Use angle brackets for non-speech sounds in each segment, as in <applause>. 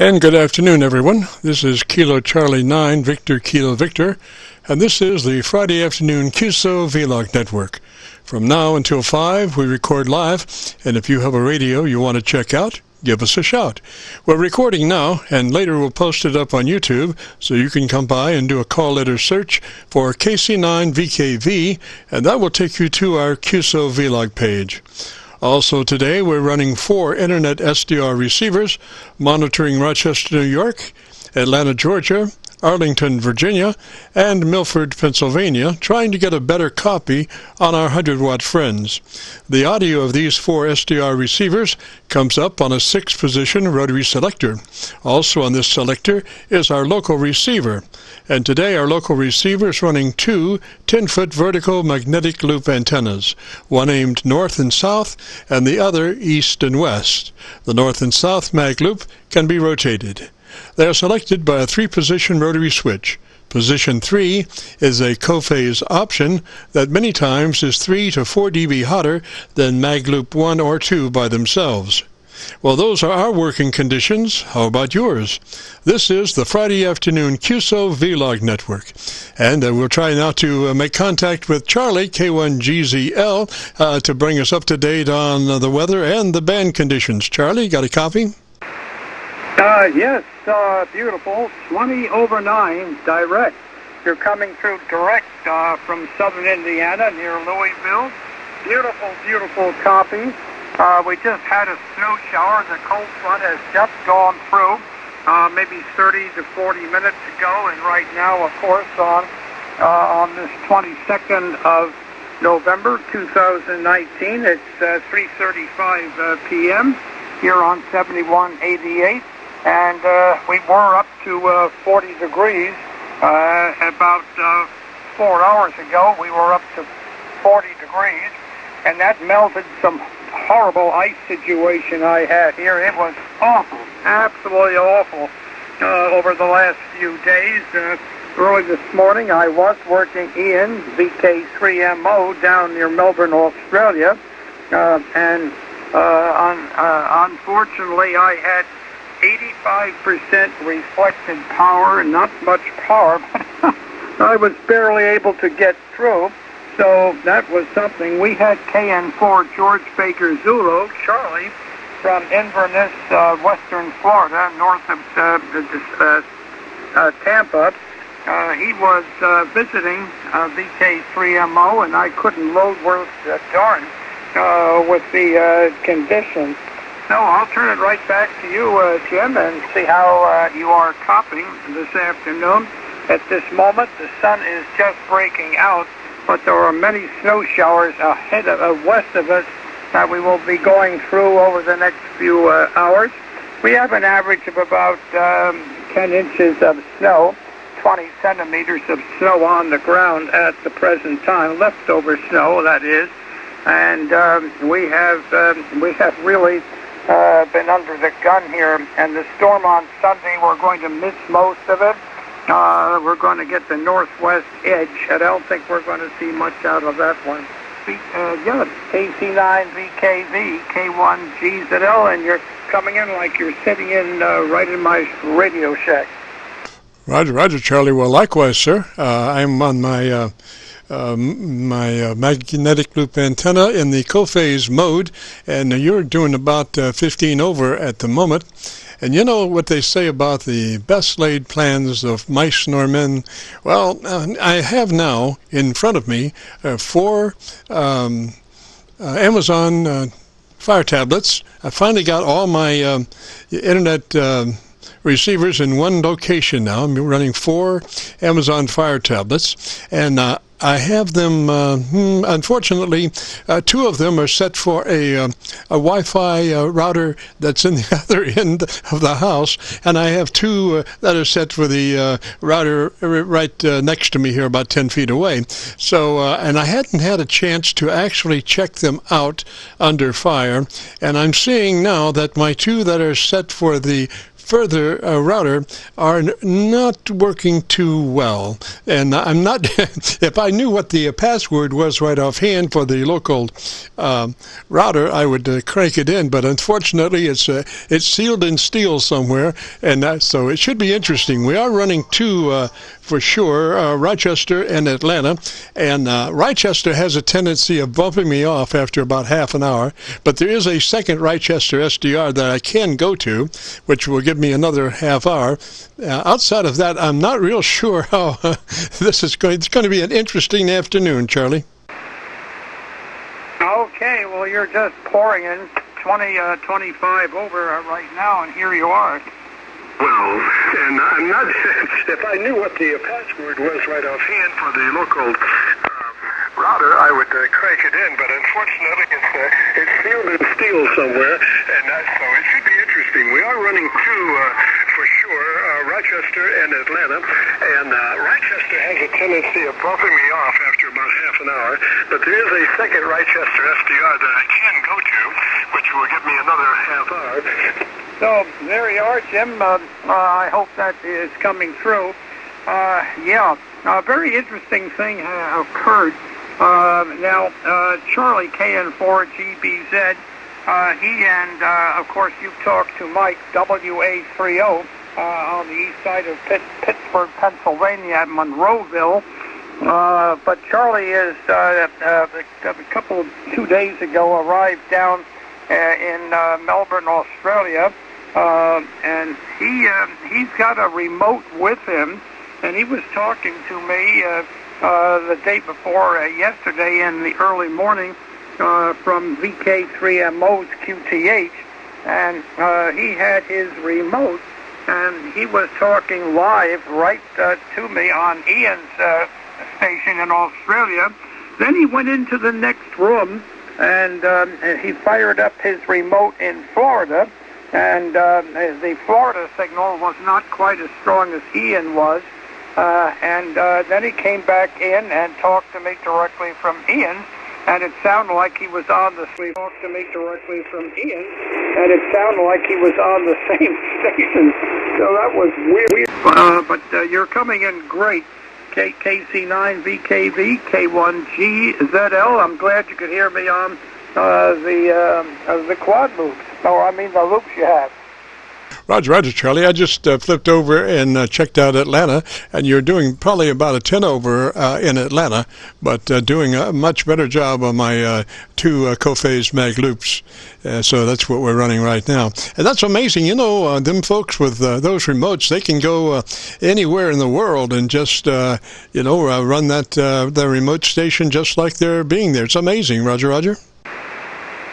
And good afternoon, everyone. This is Kilo Charlie 9, Victor Kilo Victor, and this is the Friday afternoon QSO Vlog Network. From now until 5, we record live, and if you have a radio you want to check out, give us a shout. We're recording now, and later we'll post it up on YouTube, so you can come by and do a call letter search for KC9VKV, and that will take you to our QSO Vlog page. Also today, we're running four Internet SDR receivers, monitoring Rochester, New York, Atlanta, Georgia, Arlington, Virginia, and Milford, Pennsylvania, trying to get a better copy on our 100 watt friends. The audio of these four SDR receivers comes up on a six position rotary selector. Also on this selector is our local receiver. And today our local receiver is running two 10 foot vertical magnetic loop antennas, one aimed north and south and the other east and west. The north and south mag loop can be rotated. They are selected by a three-position rotary switch. Position 3 is a co-phase option that many times is 3 to 4 dB hotter than magloop 1 or 2 by themselves. Well, those are our working conditions. How about yours? This is the Friday afternoon QSO Vlog Network. And uh, we'll try now to uh, make contact with Charlie, K1GZL, uh, to bring us up to date on uh, the weather and the band conditions. Charlie, got a copy? Uh, yes, uh, beautiful. 20 over 9, direct. You're coming through direct uh, from southern Indiana near Louisville. Beautiful, beautiful copy. Uh, we just had a snow shower. The cold front has just gone through, uh, maybe 30 to 40 minutes ago, and right now, of course, on uh, on this 22nd of November 2019, it's uh, 3:35 uh, p.m. here on 7188 and uh, we were up to uh, 40 degrees uh, about uh, four hours ago. We were up to 40 degrees, and that melted some horrible ice situation I had here. It was awful, absolutely awful uh, over the last few days. Uh, early this morning, I was working in VK3MO down near Melbourne, Australia, and un- unfortunately, I had 85% reflected power, and not much power, but <laughs> I was barely able to get through. So that was something. We had KN4 George Baker Zulu, Charlie, from Inverness, uh, western Florida, north of uh, uh, uh, Tampa. Uh, he was uh, visiting uh, VK3MO, and I couldn't load worth a darn with the conditions. No, I'll turn it right back to you, uh, Jim, and see how uh, you are coping this afternoon. At this moment, the sun is just breaking out, but there are many snow showers ahead of, uh, west of us that we will be going through over the next few uh, hours. We have an average of about um, 10 inches of snow, 20 centimeters of snow on the ground at the present time, leftover snow, that is. And um, we have um, we have really uh, been under the gun here. And the storm on Sunday, we're going to miss most of it. Uh, we're going to get the northwest edge, and I don't think we're going to see much out of that one. Uh, yeah, KC9VKV, K1GZL, and you're coming in like you're sitting in uh, right in my Radio Shack. Roger, Roger, Charlie. Well, likewise, sir. Uh, I'm on my uh, uh, my uh, magnetic loop antenna in the co-phase mode, and you're doing about uh, 15 over at the moment. And you know what they say about the best laid plans of mice nor men? Well, uh, I have now in front of me uh, four um, Amazon Fire tablets. I finally got all my um, internet receivers in one location now. I'm running four Amazon Fire tablets, and uh, I have them. Uh, hmm, unfortunately, uh, two of them are set for a, uh, a Wi-Fi uh, router that's in the <laughs> other end of the house, and I have two uh, that are set for the uh, router right next to me here, about 10 feet away. So, and I hadn't had a chance to actually check them out under fire, and I'm seeing now that my two that are set for the further uh, router are not working too well. And I'm not, <laughs> if I knew what the password was right offhand for the local um, router, I would uh, crank it in. But unfortunately, it's uh, it's sealed in steel somewhere, and so it should be interesting. We are running two uh, for sure, uh, Rochester and Atlanta. And uh, Rochester has a tendency of bumping me off after about half an hour, but there is a second Rochester SDR that I can go to, which will give me another half hour. Uh, outside of that, I'm not real sure how <laughs> this is going. It's going to be an interesting afternoon, Charlie. Okay, well, you're just pouring in 20, uh, 25 over uh, right now, and here you are. Well, and I'm not. <laughs> if I knew what the password was right offhand for the local router, I would uh, crank it in. But unfortunately, it's uh, it's sealed in steel somewhere, and so it should be interesting. We are running two uh, for sure, uh, Rochester and Atlanta, and uh, Rochester has a tendency of bumping me off after about half an hour. But there is a second Rochester SDR that I can go to, which will give me another half hour. So there you are, Jim. Uh, uh, I hope that is coming through. Uh, yeah, a very interesting thing occurred. Uh, now, uh, Charlie KN4GBZ, uh, he and, uh, of course, you've talked to Mike WA30 uh, on the east side of Pitt, Pittsburgh, Pennsylvania at Monroeville. but Charlie is, uh, uh, a couple, of two days ago, arrived down uh, in uh, Melbourne, Australia. Uh, and he uh, he's got a remote with him, and he was talking to me uh, uh, the day before uh, yesterday in the early morning uh, from VK3MO's QTH, and uh, he had his remote, and he was talking live right uh, to me on Ian's uh, station in Australia. Then he went into the next room, and um, he fired up his remote in Florida and uh, the Florida signal was not quite as strong as Ian was. Uh, and uh, then he came back in and talked to me directly from Ian, and it sounded like he was on the. We talked to me directly from Ian, and it sounded like he was on the <laughs> same station. So that was weird. Uh, but uh, you're coming in great. K- KC9VKV, K1GZL. I'm glad you could hear me on uh, the uh, the quad loops. Oh, I mean the loops you have. Roger, Roger, Charlie. I just uh, flipped over and uh, checked out Atlanta, and you're doing probably about a 10 over uh, in Atlanta, but uh, doing a much better job on my uh, two uh, co-phase mag loops. so that's what we're running right now. And that's amazing. You know, them folks with those remotes, they can go anywhere in the world and just, you know, run that the remote station just like they're being there. It's amazing, Roger, Roger.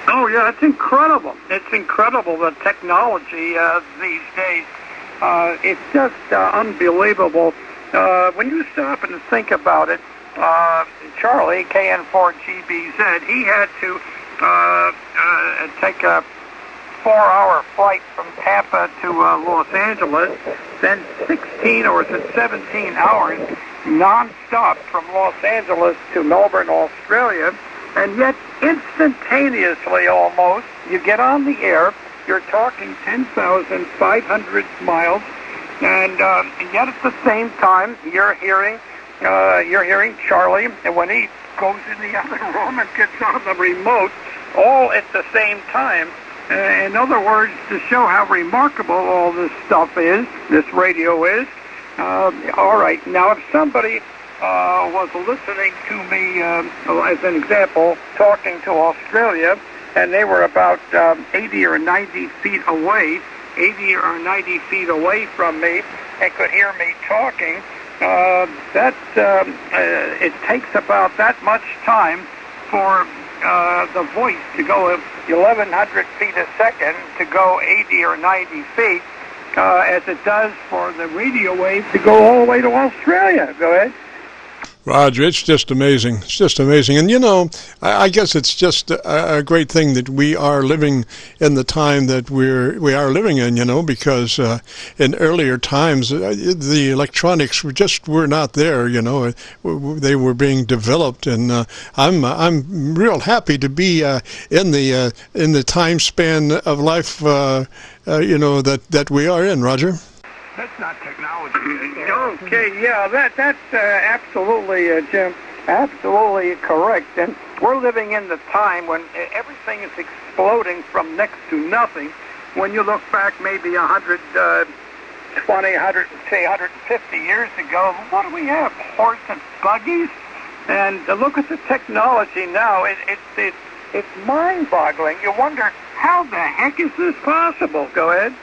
Oh yeah, it's incredible. It's incredible the technology uh, these days. Uh, it's just uh, unbelievable. Uh, when you stop and think about it, uh, Charlie KN4GBZ, he had to uh, uh, take a four-hour flight from Tampa to uh, Los Angeles, then 16 or is it 17 hours non-stop from Los Angeles to Melbourne, Australia and yet, instantaneously almost, you get on the air, you're talking 10,500 miles, and, uh, yet at the same time, you're hearing, uh, you're hearing Charlie, and when he goes in the <laughs> other room and gets on the remote, all at the same time. Uh, in other words, to show how remarkable all this stuff is, this radio is. Uh, all right, now if somebody uh, was listening to me, um, as an example, talking to Australia, and they were about um, 80 or 90 feet away, 80 or 90 feet away from me, and could hear me talking. Uh, that um, uh, it takes about that much time for uh, the voice to go 1,100 feet a second to go 80 or 90 feet, uh, as it does for the radio wave to go all the way to Australia. Go ahead. Roger, it's just amazing. It's just amazing. And you know, I, I guess it's just a, a, great thing that we are living in the time that we're we are living in. You know, because uh, in earlier times uh, the electronics were just were not there. You know, they were being developed, and uh, I'm I'm real happy to be uh, in the uh, in the time span of life uh, uh, you know, that, that we are in, Roger. That's not technology. Okay, yeah, that that's uh, absolutely, uh, Jim, absolutely correct. And we're living in the time when everything is exploding from next to nothing. When you look back maybe 100, uh, 20, 100, say 150 years ago, what do we have? Horse and buggies? And uh, look at the technology now. It, it, it, it's mind-boggling. You wonder, how the heck is this possible? Go ahead.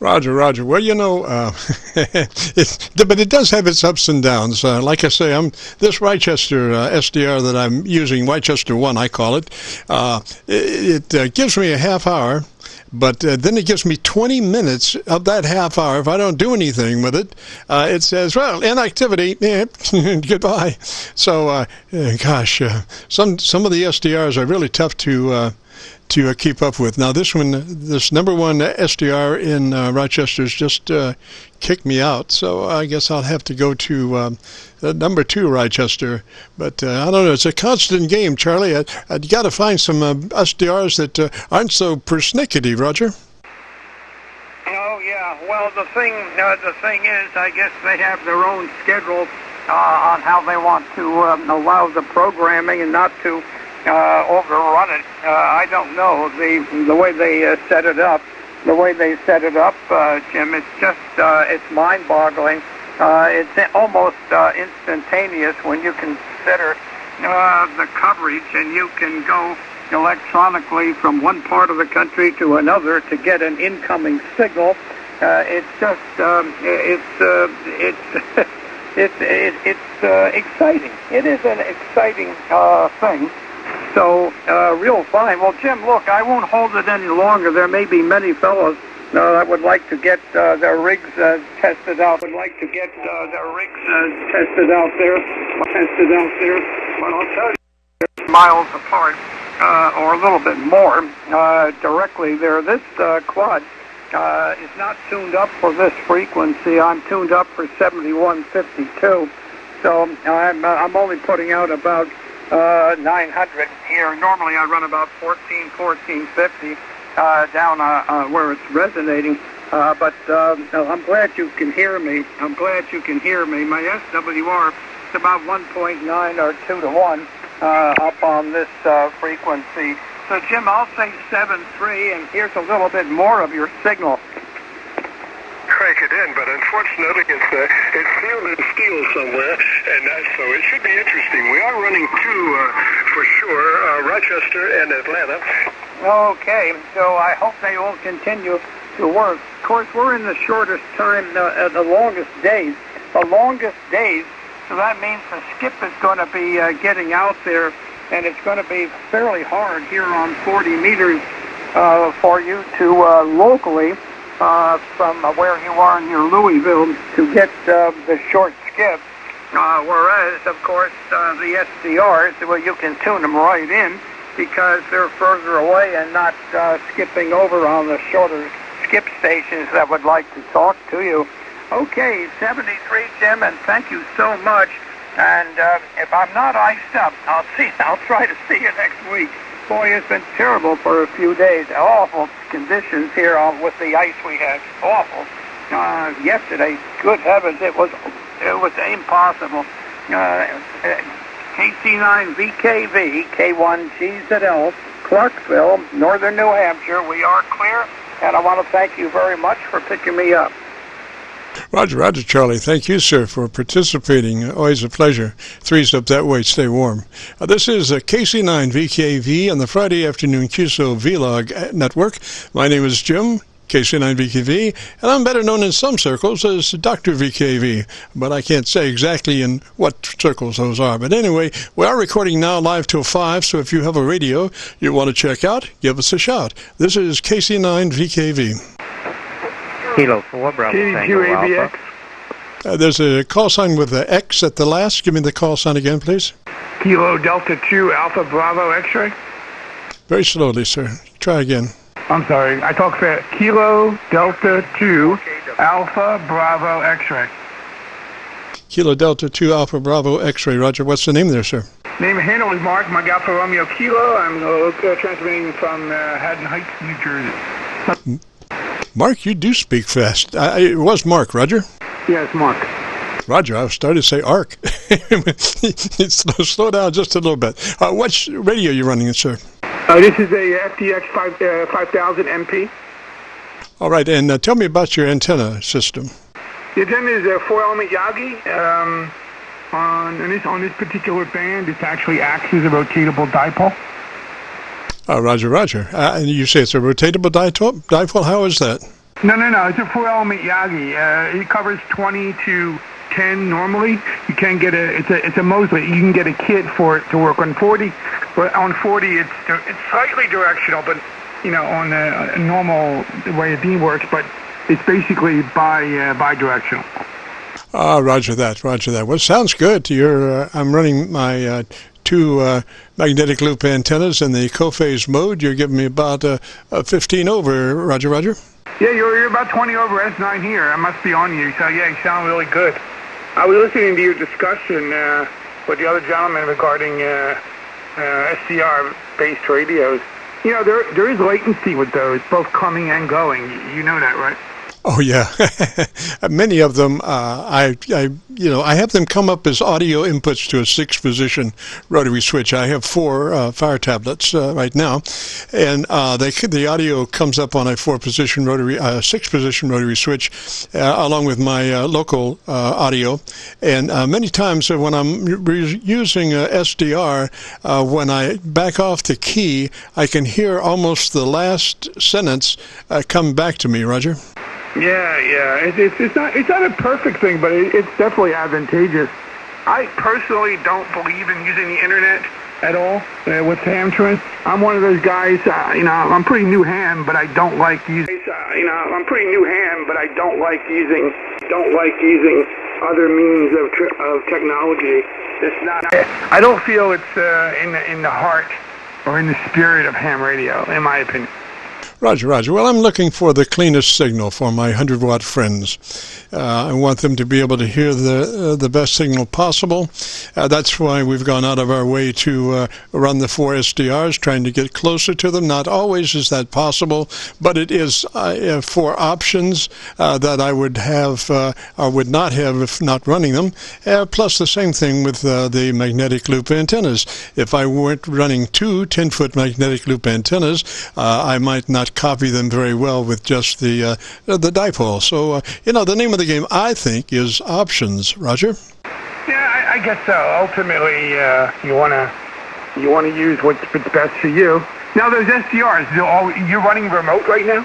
Roger, Roger. Well, you know, uh, <laughs> it, but it does have its ups and downs. Uh, like I say, I'm this Rochester uh, SDR that I'm using, Rochester One, I call it. Uh, it, it uh, gives me a half hour but uh, then it gives me 20 minutes of that half hour. If I don't do anything with it, it says, well, inactivity, <laughs> goodbye. So, gosh, some some of the SDRs are really tough to to uh, keep up with. Now, this one, this number one SDR in uh, Rochester's just uh, kicked me out, so I guess I'll have to go to um, number two Rochester. But uh, I don't know. It's a constant game, Charlie. I, I got to find some uh, SDRs that uh, aren't so persnickety, Roger. Oh yeah. Well, the thing the thing is, I guess they have their own schedule on how they want to um, allow the programming and not to uh, overrun it. Uh, I don't know the the way they uh, set it up. The way they set it up, uh, Jim, it's just uh, it's mind-boggling. Uh, it's almost uh, instantaneous when you consider uh, the coverage, and you can go electronically from one part of the country to another to get an incoming signal. Uh, it's just um, it's uh, it's <laughs> it's it, it's uh, exciting. It is an exciting uh, thing. So, uh, real fine. Well, Jim, look, I won't hold it any longer. There may be many fellows uh, that would like to get uh, their rigs uh, tested out. Would like to get uh, their rigs uh, tested out there. Tested out there. Well, I'll tell you, miles apart, uh, or a little bit more, uh, directly there. This uh, quad uh, is not tuned up for this frequency. I'm tuned up for 7152. So I'm uh, I'm only putting out about uh, 900 here. Normally I run about 14, 1450 uh, down uh, uh, where it's resonating. Uh, but uh, I'm glad you can hear me. I'm glad you can hear me. My SWR is about 1.9 or 2 to 1 uh, up on this uh, frequency. So, Jim, I'll say 7.3, and here's a little bit more of your signal crank it in, but unfortunately it's uh, it's sealed in steel somewhere, and uh, so it should be interesting. We are running two uh, for sure, uh, Rochester and Atlanta. Okay, so I hope they will continue to work. Of course, we're in the shortest time, uh, the longest days. The longest days, so that means the skip is going to be uh, getting out there, and it's going to be fairly hard here on 40 meters uh, for you to uh, locally uh, from uh, where you are near Louisville to get uh, the short skip. Uh, whereas, of course, uh, the SDRs, well, you can tune them right in because they're further away and not uh, skipping over on the shorter skip stations that would like to talk to you. Okay, 73, Jim, and thank you so much. And uh, if I'm not iced up, I'll see. <laughs> I'll try to see you next week. Boy, it's been terrible for a few days. Awful conditions here with the ice we had. Awful. Uh, yesterday, good heavens, it was it was impossible. Uh, KC9VKV, K1GZL, Clarksville, Northern New Hampshire. We are clear, and I want to thank you very much for picking me up. Roger, Roger, Charlie. Thank you, sir, for participating. Always a pleasure. Threes up that way. Stay warm. Uh, this is uh, KC9VKV on the Friday afternoon QSO Vlog Network. My name is Jim. KC9VKV, and I'm better known in some circles as Dr. VKV, but I can't say exactly in what circles those are. But anyway, we are recording now live till 5, so if you have a radio you want to check out, give us a shout. This is KC9VKV. Kilo 4, Bravo Tango Alpha. Uh, there's a call sign with the X at the last. Give me the call sign again, please. Kilo Delta 2 Alpha Bravo X-ray. Very slowly, sir. Try again. I'm sorry. I talk fast. Kilo Delta 2 Alpha Bravo X-ray. Kilo Delta 2 Alpha Bravo X-ray. Roger. What's the name there, sir? Name and handle is Mark My Magalpa Romeo Kilo. I'm uh, transmitting from uh, Haddon Heights, New Jersey. Mark, you do speak fast. I, it was Mark, Roger. Yes, Mark. Roger, I was starting to say ARC. slow, slow down just a little bit. Uh, what radio are you running, sir? Uh, this is a FDX 5, uh, 5000 MP. All right, and uh, tell me about your antenna system. The antenna is a four-element Yagi. Um, on, this, on this particular band, it actually acts as a rotatable dipole. Uh, Roger, Roger. Uh, and you say it's a rotatable dipole? dipole? How is that? No, no, no. It's a four-element Yagi. Uh, it covers 20 to 10 normally. You can get a it's a it's a Mosley. You can get a kit for it to work on 40, but on 40 it's it's slightly directional, but you know on a, a normal way a beam works, but it's basically bi uh, bi-directional. Ah, Roger that, Roger that. Well, sounds good. You're, uh, I'm running my uh, two uh, magnetic loop antennas in the co-phase mode. You're giving me about uh, 15 over, Roger, Roger. Yeah, you're, you're about 20 over S9 here. I must be on you. So, yeah, you sound really good. I was listening to your discussion uh, with the other gentleman regarding uh, uh, SDR-based radios. You know, there there is latency with those, both coming and going. You know that, right? Oh yeah, <laughs> many of them. Uh, I, I, you know, I have them come up as audio inputs to a six-position rotary switch. I have four uh, fire tablets uh, right now, and uh, they, the audio comes up on a four-position rotary, uh, six-position rotary switch, uh, along with my local audio. And many times when I'm using SDR, when I back off the key, I can hear almost the last sentence come back to me. Roger. Yeah, yeah. It's, it's, it's not it's not a perfect thing, but it, it's definitely advantageous. I personally don't believe in using the internet at all uh, with Hamtramck. I'm one of those guys. Uh, you know, I'm pretty new ham, but I don't like using. Uh, you know, I'm pretty new ham, but I don't like using don't like using other means of tr- of technology. It's not. I don't feel it's uh, in the in the heart or in the spirit of ham radio, in my opinion. Roger, Roger. Well, I'm looking for the cleanest signal for my 100 watt friends. Uh, I want them to be able to hear the uh, the best signal possible. Uh, that's why we've gone out of our way to uh, run the four SDRs, trying to get closer to them. Not always is that possible, but it is uh, four options uh, that I would have or would not have if not running them. plus, the same thing with the magnetic loop antennas. If I weren't running two 10 foot magnetic loop antennas, I might not copy them very well with just the uh, the dipole. So uh, you know, the name of the game, I think, is options. Roger. Yeah, I, I guess so. Ultimately, uh, you want to you want to use what's best for you. Now, those SDRs, all, you're running remote right now.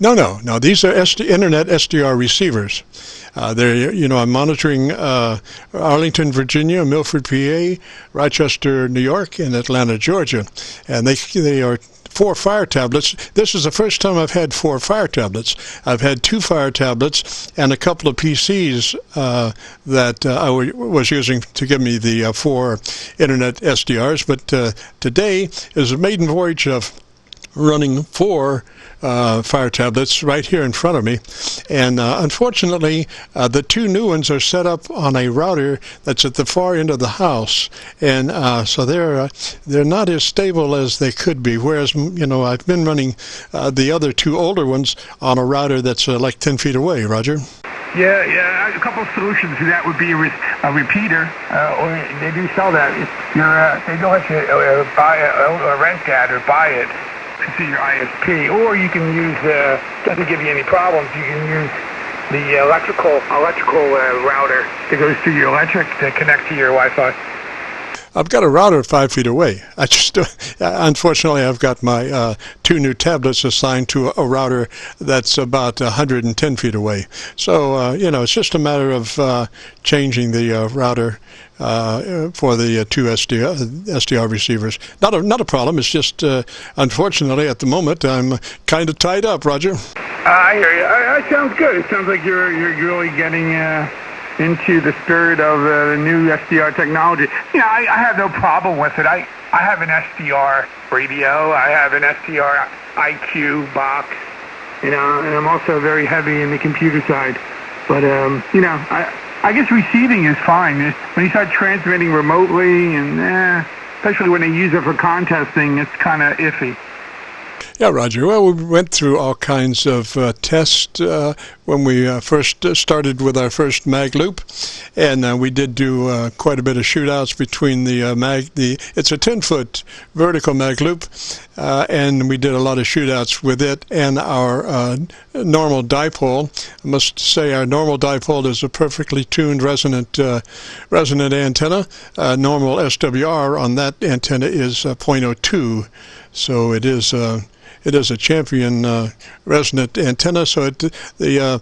No, no, no. These are SD, internet SDR receivers. Uh, they're, you know, I'm monitoring uh, Arlington, Virginia, Milford, PA, Rochester, New York, and Atlanta, Georgia, and they they are four fire tablets. This is the first time I've had four fire tablets. I've had two fire tablets and a couple of PCs uh, that uh, I was using to give me the uh, four internet SDRs. But uh, today is a maiden voyage of running four uh, fire tablets right here in front of me. And uh, unfortunately, uh, the two new ones are set up on a router that's at the far end of the house, and uh, so they're uh, they're not as stable as they could be. Whereas you know I've been running uh, the other two older ones on a router that's like 10 feet away. Roger. Yeah, yeah. A couple of solutions to that would be a, re- a repeater, uh, or they do sell that. You're, uh, they don't have to uh, buy or rent that, or buy it to your ISP, or you can use, uh, doesn't give you any problems, you can use the electrical electrical uh, router that goes through your electric to connect to your Wi-Fi. I've got a router five feet away. I just, <laughs> unfortunately, I've got my uh, two new tablets assigned to a router that's about 110 feet away. So, uh, you know, it's just a matter of uh, changing the uh, router uh, for the uh, two SDR, SDR receivers. Not a, not a problem. It's just, unfortunately, at the moment, I'm kind of tied up, Roger. I hear you. That sounds good. It sounds like you're, you're really getting into the spirit of uh, the new SDR technology. You know, I, I have no problem with it. I, I have an SDR radio. I have an SDR IQ box. You know, and I'm also very heavy in the computer side. But um, you know, I I guess receiving is fine. When you start transmitting remotely, and eh, especially when they use it for contesting, it's kind of iffy. Yeah, Roger. Well, we went through all kinds of uh, tests uh, when we uh, first started with our first mag loop, and uh, we did do uh, quite a bit of shootouts between the uh, mag. The it's a 10 foot vertical mag loop, and we did a lot of shootouts with it and our normal dipole. I must say, our normal dipole is a perfectly tuned resonant resonant antenna. normal SWR on that antenna is 0.02, so it is it is a champion uh, resonant antenna, so it, the uh,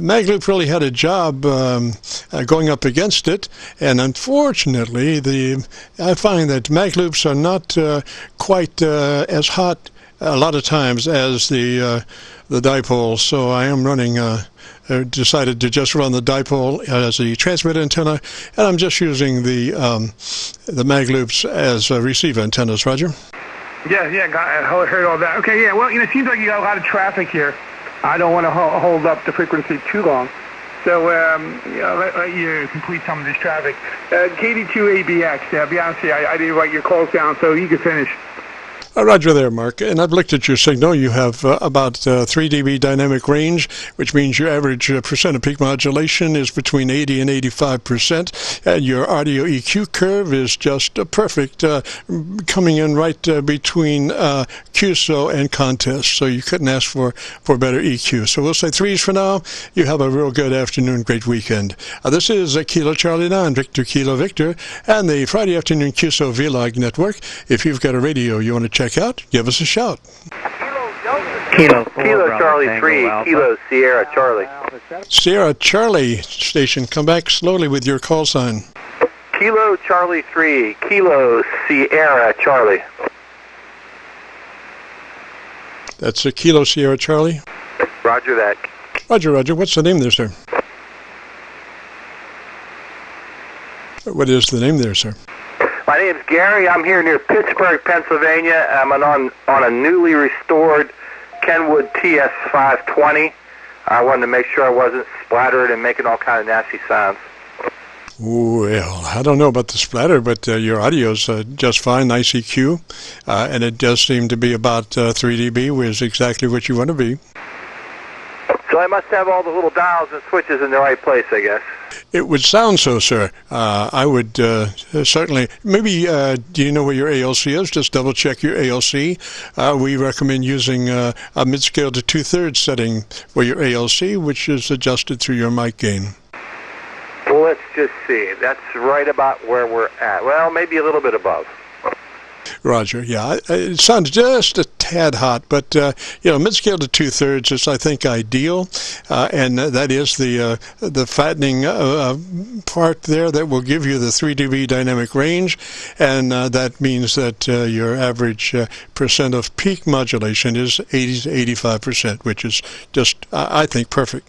Magloop really had a job um, uh, going up against it. And unfortunately, the I find that Magloops are not uh, quite uh, as hot a lot of times as the uh, the dipole. So I am running. I decided to just run the dipole as a transmit antenna, and I'm just using the um, the Magloops as receive antennas. Roger. Yeah, yeah, got, heard all that. Okay, yeah, well, you know, it seems like you got a lot of traffic here. I don't want to ho- hold up the frequency too long. So, um, you know, let, let you complete some of this traffic. Uh, KD2ABX, uh, be honest with you, I, I didn't write your calls down, so you can finish. Uh, roger there, Mark. And I've looked at your signal. You have uh, about uh, 3 dB dynamic range, which means your average uh, percent of peak modulation is between 80 and 85 percent. And your audio EQ curve is just uh, perfect, uh, coming in right between QSO and contest. So you couldn't ask for, for better EQ. So we'll say threes for now. You have a real good afternoon, great weekend. this is Kilo Charlie 9, Victor Kilo Victor, and the Friday afternoon QSO Vlog Network. If you've got a radio you want to check check out, give us a shout. Kilo, four, Kilo Charlie 3, Alpha. Kilo Sierra Charlie. Sierra Charlie station, come back slowly with your call sign. Kilo Charlie 3, Kilo Sierra Charlie. That's a Kilo Sierra Charlie? Roger that. Roger, Roger. What's the name there, sir? What is the name there, sir? My name is Gary. I'm here near Pittsburgh, Pennsylvania. I'm on on a newly restored Kenwood TS520. I wanted to make sure I wasn't splattered and making all kind of nasty sounds. Well, I don't know about the splatter, but uh, your audio's uh, just fine, nice EQ, uh, and it does seem to be about uh, 3 dB, which is exactly what you want to be. So I must have all the little dials and switches in the right place, I guess. It would sound so, sir. Uh, I would uh, certainly. Maybe, uh, do you know where your ALC is? Just double check your ALC. Uh, we recommend using uh, a mid scale to two thirds setting for your ALC, which is adjusted through your mic gain. Well, let's just see. That's right about where we're at. Well, maybe a little bit above. Roger, yeah, it sounds just a tad hot, but uh, you know, mid-scale to two-thirds is, I think, ideal, uh, and that is the uh, the fattening uh, uh, part there that will give you the 3 dB dynamic range, and uh, that means that your average percent of peak modulation is 80 to 85 percent, which is just, I think, perfect.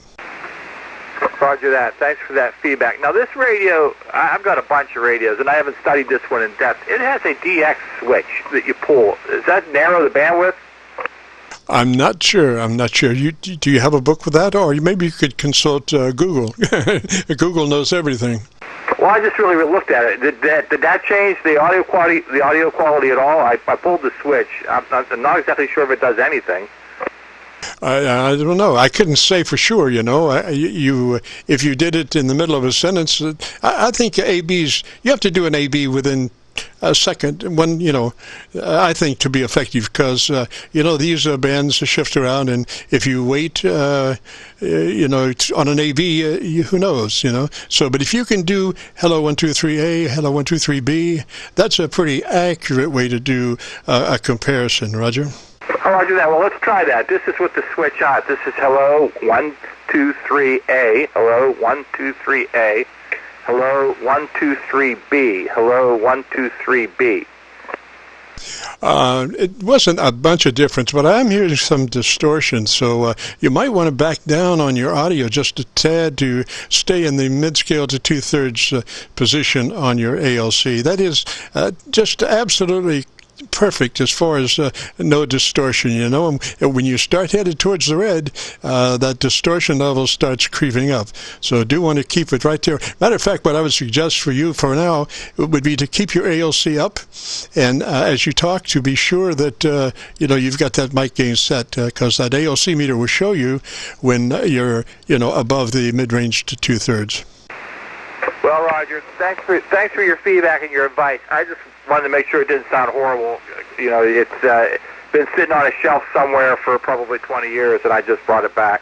Roger that. Thanks for that feedback. Now, this radio, I've got a bunch of radios, and I haven't studied this one in depth. It has a DX switch that you pull. Does that narrow the bandwidth? I'm not sure. I'm not sure. You do you have a book with that, or maybe you could consult uh, Google. <laughs> Google knows everything. Well, I just really looked at it. Did that did that change the audio quality the audio quality at all? I, I pulled the switch. I'm, I'm not exactly sure if it does anything. I, I don't know. I couldn't say for sure. You know, I, you if you did it in the middle of a sentence, I, I think ABs. You have to do an AB within a second when you know i think to be effective because uh, you know these uh, bands shift around and if you wait uh, uh you know on an ab uh, you, who knows you know so but if you can do hello 123a hello 123b that's a pretty accurate way to do uh, a comparison roger Oh, I'll do that. Well, let's try that. This is with the switch on. This is hello, one, two, three, A. Hello, one, two, three, A. Hello, one, two, three, B. Hello, one, two, three, B. Uh, it wasn't a bunch of difference, but I'm hearing some distortion. So uh, you might want to back down on your audio just a tad to stay in the mid scale to two thirds uh, position on your ALC. That is uh, just absolutely perfect as far as uh, no distortion. You know, and when you start headed towards the red, uh, that distortion level starts creeping up. So do want to keep it right there. Matter of fact, what I would suggest for you for now would be to keep your ALC up, and uh, as you talk, to be sure that uh, you know you've got that mic gain set because uh, that ALC meter will show you when you're you know above the mid-range to two thirds. Well, Roger, thanks for thanks for your feedback and your advice. I just wanted to make sure it didn't sound horrible. You know, it's uh, been sitting on a shelf somewhere for probably 20 years, and I just brought it back.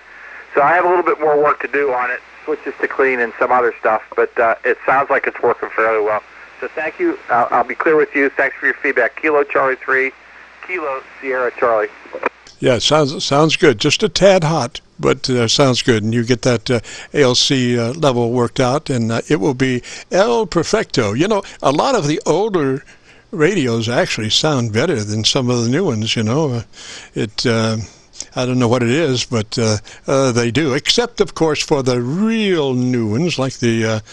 So I have a little bit more work to do on it, switches to clean and some other stuff, but uh, it sounds like it's working fairly well. So thank you. I'll, I'll be clear with you. Thanks for your feedback. Kilo Charlie 3, Kilo Sierra Charlie. Yeah, sounds sounds good. Just a tad hot, but uh, sounds good. And you get that uh, ALC uh, level worked out, and uh, it will be El Perfecto. You know, a lot of the older radios actually sound better than some of the new ones. You know, it uh, I don't know what it is, but uh, uh, they do. Except, of course, for the real new ones, like the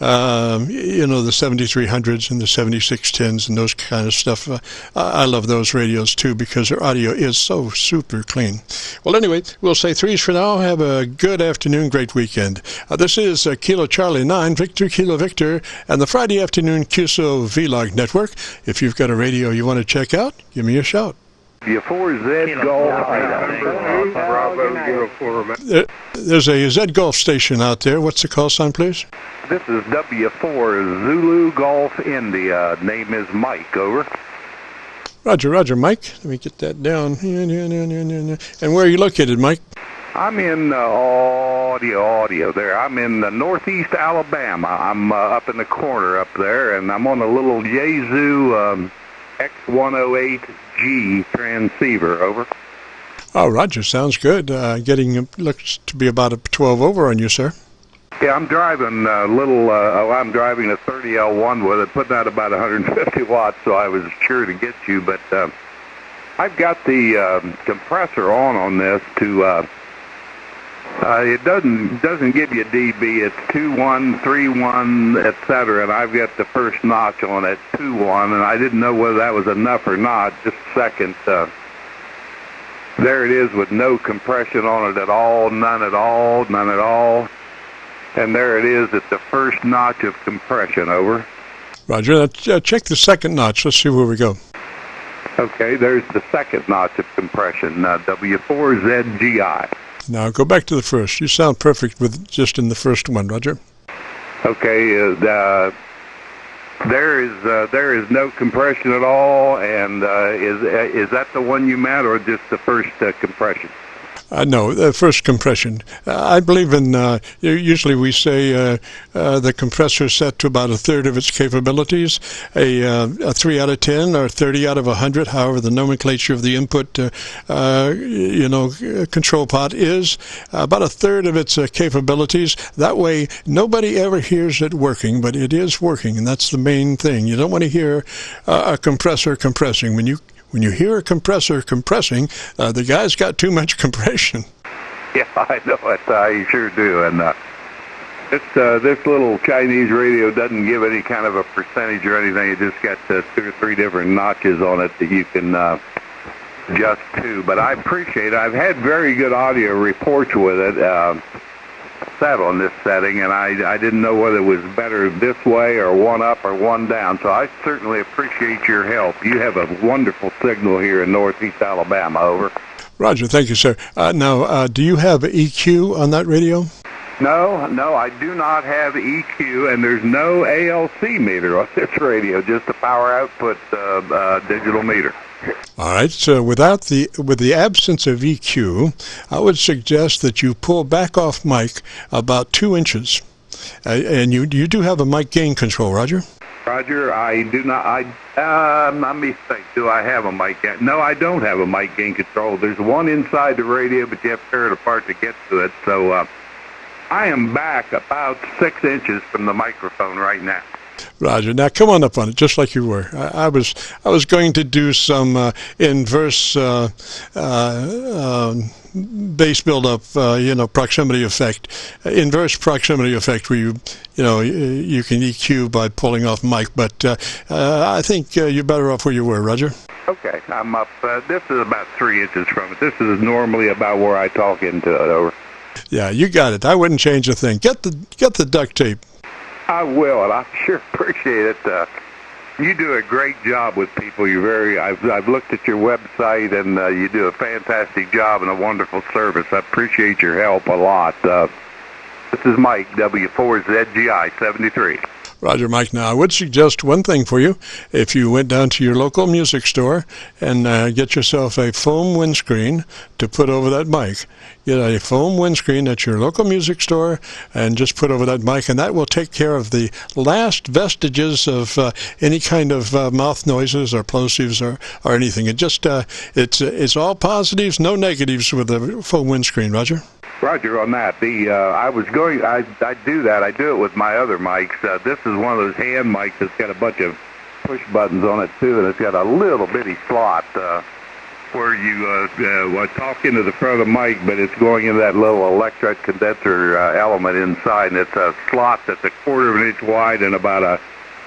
uh, um, you know the 7300s and the 7610s and those kind of stuff. Uh, I love those radios too because their audio is so super clean. Well, anyway, we'll say threes for now. Have a good afternoon, great weekend. Uh, this is Kilo Charlie Nine, Victor Kilo Victor, and the Friday afternoon QSO Vlog Network. If you've got a radio you want to check out, give me a shout. W4Z Golf There, there's a Z Golf station out there. What's the call sign, please? This is W4 Zulu Golf India. Name is Mike. Over. Roger, Roger, Mike. Let me get that down. And where are you located, Mike? I'm in uh, audio, audio there. I'm in uh, northeast Alabama. I'm uh, up in the corner up there, and I'm on a little Xiegu um, X108G transceiver. Over. Oh, Roger, sounds good. Uh, getting looks to be about a 12 over on you, sir. Yeah, I'm driving a little. Uh, oh, I'm driving a 30L1 with it, putting out about 150 watts, so I was sure to get you. But uh, I've got the um, compressor on on this to. Uh, it doesn't doesn't give you dB. It's two one, three one, etc. And I've got the first notch on it, two one, and I didn't know whether that was enough or not. Just a second. Uh, there it is with no compression on it at all, none at all, none at all. And there it is at the first notch of compression. Over. Roger. Uh, check the second notch. Let's see where we go. Okay, there's the second notch of compression. Uh, W4ZGI. Now go back to the first. You sound perfect with just in the first one, Roger. Okay, uh, there is uh, there is no compression at all, and uh, is is that the one you meant, or just the first uh, compression? Uh, no, the first compression. Uh, I believe in, uh, usually we say uh, uh, the compressor is set to about a third of its capabilities, a, uh, a 3 out of 10 or 30 out of 100, however the nomenclature of the input, you know, control pot is, about a third of its capabilities. That way, nobody ever hears it working, but it is working, and that's the main thing. You don't want to hear a compressor compressing. When you when you hear a compressor compressing, uh, the guy's got too much <laughs> compression. Yeah, <laughs> I know it. I sure do. And uh, this uh, this little Chinese radio doesn't give any kind of a percentage or anything. It just got uh, two or three different notches on it that you can uh, adjust to. But I appreciate it. I've had very good audio reports with it. Uh, set on this setting, and I, I didn't know whether it was better this way or one up or one down. So I certainly appreciate your help. You have a wonderful signal here in northeast Alabama. Over. Roger, thank you, sir. Uh, now, uh, do you have EQ on that radio? No, no, I do not have EQ, and there's no ALC meter on this radio, just a power output uh, uh digital meter. All right. So without the with the absence of EQ, I would suggest that you pull back off mic about two inches, uh, and you you do have a mic gain control, Roger. Roger, I do not. I um, let me think. Do I have a mic? Gain? No, I don't have a mic gain control. There's one inside the radio, but you have to tear it apart to get to it. So uh, I am back about six inches from the microphone right now. Roger. Now come on up on it, just like you were. I, I was I was going to do some uh, inverse uh, uh, um, base buildup, uh, you know, proximity effect, inverse proximity effect, where you you know you can EQ by pulling off mic. But uh, uh, I think you're better off where you were, Roger. Okay, I'm up. Uh, this is about three inches from it. This is normally about where I talk into it. Over. Yeah, you got it. I wouldn't change a thing. Get the get the duct tape. I will, and I sure <laughs> appreciate it. Uh, you do a great job with people. You're very. I've I've looked at your website, and uh, you do a fantastic job and a wonderful service. I appreciate your help a lot. Uh, this is Mike W4ZGI 73. Roger Mike. Now, I would suggest one thing for you. If you went down to your local music store and uh, get yourself a foam windscreen to put over that mic, get a foam windscreen at your local music store and just put over that mic, and that will take care of the last vestiges of uh, any kind of uh, mouth noises or plosives or, or anything. It just uh, it's it's all positives, no negatives with the foam windscreen. Roger. Roger, on that, the uh, I was going. I I do that. I do it with my other mics. Uh, this is one of those hand mics that's got a bunch of push buttons on it too, and it's got a little bitty slot uh, where you uh, uh, talk into the front of the mic, but it's going into that little electric condenser uh, element inside, and it's a slot that's a quarter of an inch wide and about a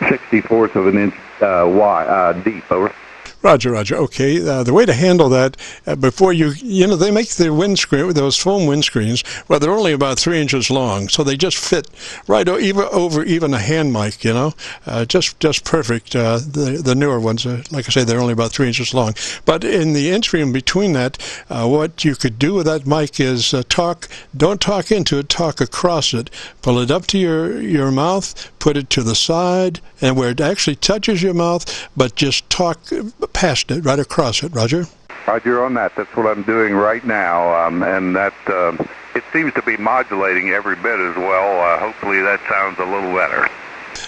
sixty-fourth of an inch uh, wide uh, deep. Over. Roger, Roger. Okay, uh, the way to handle that uh, before you, you know, they make the windscreen those foam windscreens. Well, they're only about three inches long, so they just fit right o- even over even a hand mic. You know, uh, just just perfect. Uh, the the newer ones, uh, like I say, they're only about three inches long. But in the interim between that, uh, what you could do with that mic is talk. Don't talk into it. Talk across it. Pull it up to your your mouth. Put it to the side, and where it actually touches your mouth, but just talk past it, right across it, Roger? Roger, on that. That's what I'm doing right now, um, and that uh, it seems to be modulating every bit as well. Uh, hopefully, that sounds a little better.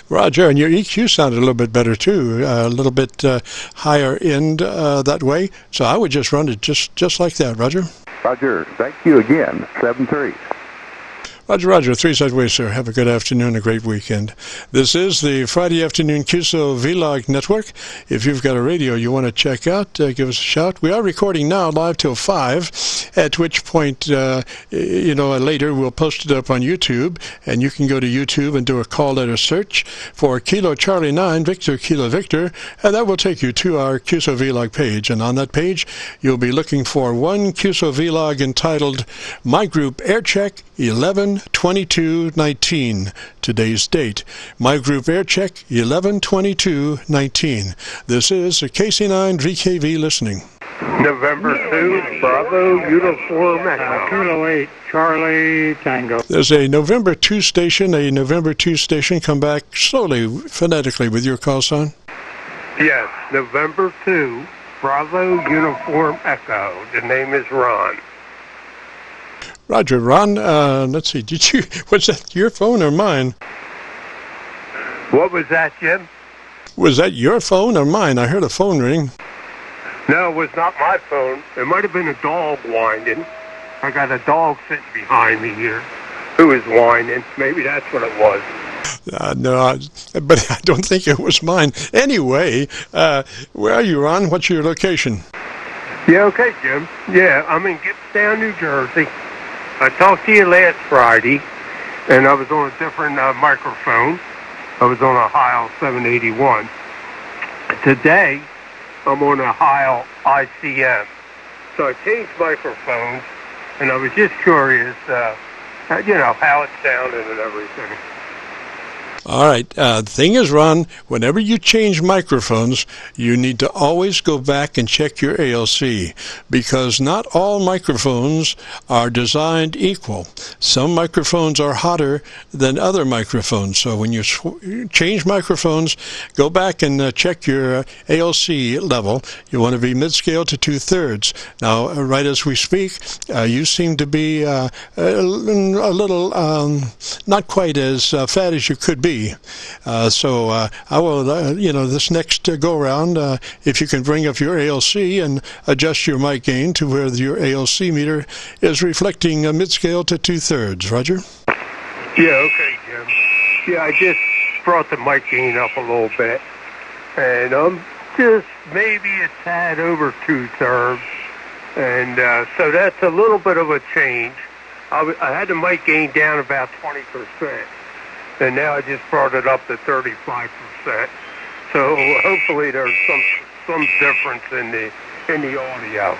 Roger, and your EQ sounded a little bit better too, uh, a little bit uh, higher end uh, that way. So I would just run it just just like that, Roger. Roger, thank you again. Seven three. Roger, Roger, three sideways, sir. Have a good afternoon, a great weekend. This is the Friday Afternoon QSO Vlog Network. If you've got a radio you want to check out, uh, give us a shout. We are recording now live till 5, at which point, uh, you know, later we'll post it up on YouTube, and you can go to YouTube and do a call letter search for Kilo Charlie 9, Victor Kilo Victor, and that will take you to our QSO Vlog page. And on that page, you'll be looking for one QSO Vlog entitled My Group Air Check 11 22 19. Today's date. My group air check 11 22 19. This is a KC9 VKV listening. November 2, Bravo, Uniform Echo. Kilo 8, Charlie Tango. There's a November 2 station, a November 2 station. Come back slowly, phonetically with your call sign. Yes, November 2, Bravo, Uniform Echo. The name is Ron. Roger, Ron, uh, let's see, did you, <laughs> was that your phone or mine? What was that, Jim? Was that your phone or mine? I heard a phone ring. No, it was not my phone. It might have been a dog whining. I got a dog sitting behind me here who is whining. Maybe that's what it was. Uh, no, I, but <laughs> I don't think it was mine. Anyway, uh, where are you, Ron? What's your location? Yeah, okay, Jim. Yeah, I'm in Gippsland, New Jersey. I talked to you last Friday, and I was on a different uh, microphone. I was on a Heil 781. Today, I'm on a Heil ICM. So I changed microphones, and I was just curious, uh, you know, how it sounded and everything. All right. Uh, thing is, Ron, whenever you change microphones, you need to always go back and check your ALC because not all microphones are designed equal. Some microphones are hotter than other microphones. So when you sw- change microphones, go back and uh, check your uh, ALC level. You want to be mid-scale to two-thirds. Now, uh, right as we speak, uh, you seem to be uh, a, a little um, not quite as fat as you could be. Uh, so uh, I will, uh, you know, this next uh, go around, uh, if you can bring up your ALC and adjust your mic gain to where your ALC meter is reflecting a mid scale to two thirds. Roger? Yeah, okay, Jim. Yeah, I just brought the mic gain up a little bit. And I'm just maybe a tad over two thirds. And uh, so that's a little bit of a change. I had the mic gain down about 20% and now I just brought it up to 35%. So hopefully there's some some difference in the in the audio.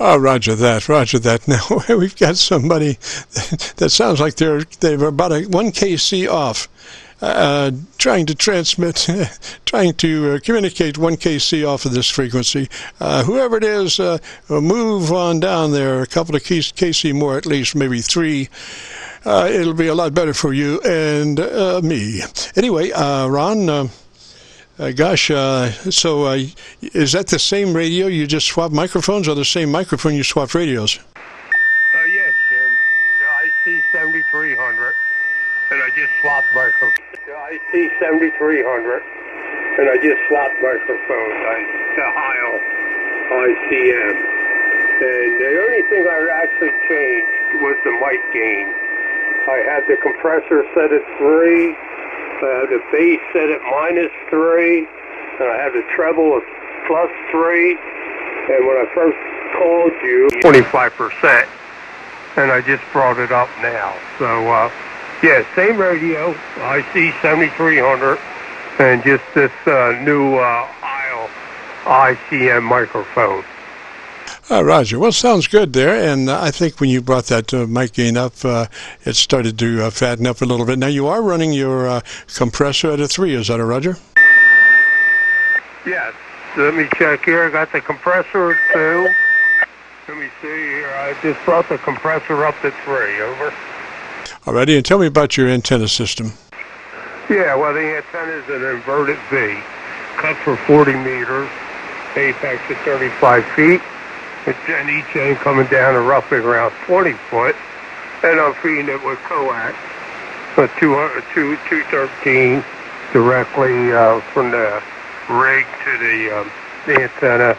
Oh, Roger that, Roger that. <laughs> Now we've got somebody that sounds like they're they're about a one kc off, uh, trying to transmit, <laughs> trying to uh, communicate one kc off of this frequency. Uh, whoever it is, uh, move on down there a couple of kc more, at least maybe three. Uh, it'll be a lot better for you and uh, me. Anyway, Ron. Uh, gosh, uh, so uh, is that the same radio? You just swap microphones, or the same microphone you swap radios? Uh, yes, Jim. The IC 7300, and I just swapped microphones. The IC 7300, and I just swapped microphones. I, the Heil ICM. And the only thing I actually changed was the mic gain. I had the compressor set at 3 uh, the bass set at minus three. And I had the treble at plus three. And when I first called you, 25%. And I just brought it up now. So, uh, yeah, same radio, IC 7300, and just this uh, new uh, ICM microphone. Uh, Roger. Well, sounds good there. And uh, I think when you brought that uh, mic gain up, uh, it started to uh, fatten up a little bit. Now, you are running your uh, compressor at a 3. Is that a Roger? Yes. Let me check here. I got the compressor at 2. Let me see here. I just brought the compressor up to 3. Over. Alrighty. And tell me about your antenna system. Yeah, well, the antenna is an inverted V, cut for 40 meters, apex at 35 feet and each chain coming down and roughly around 20 foot. And I'm feeding it with coax, a 200, two, 213 directly uh, from the rig to the, um, the antenna.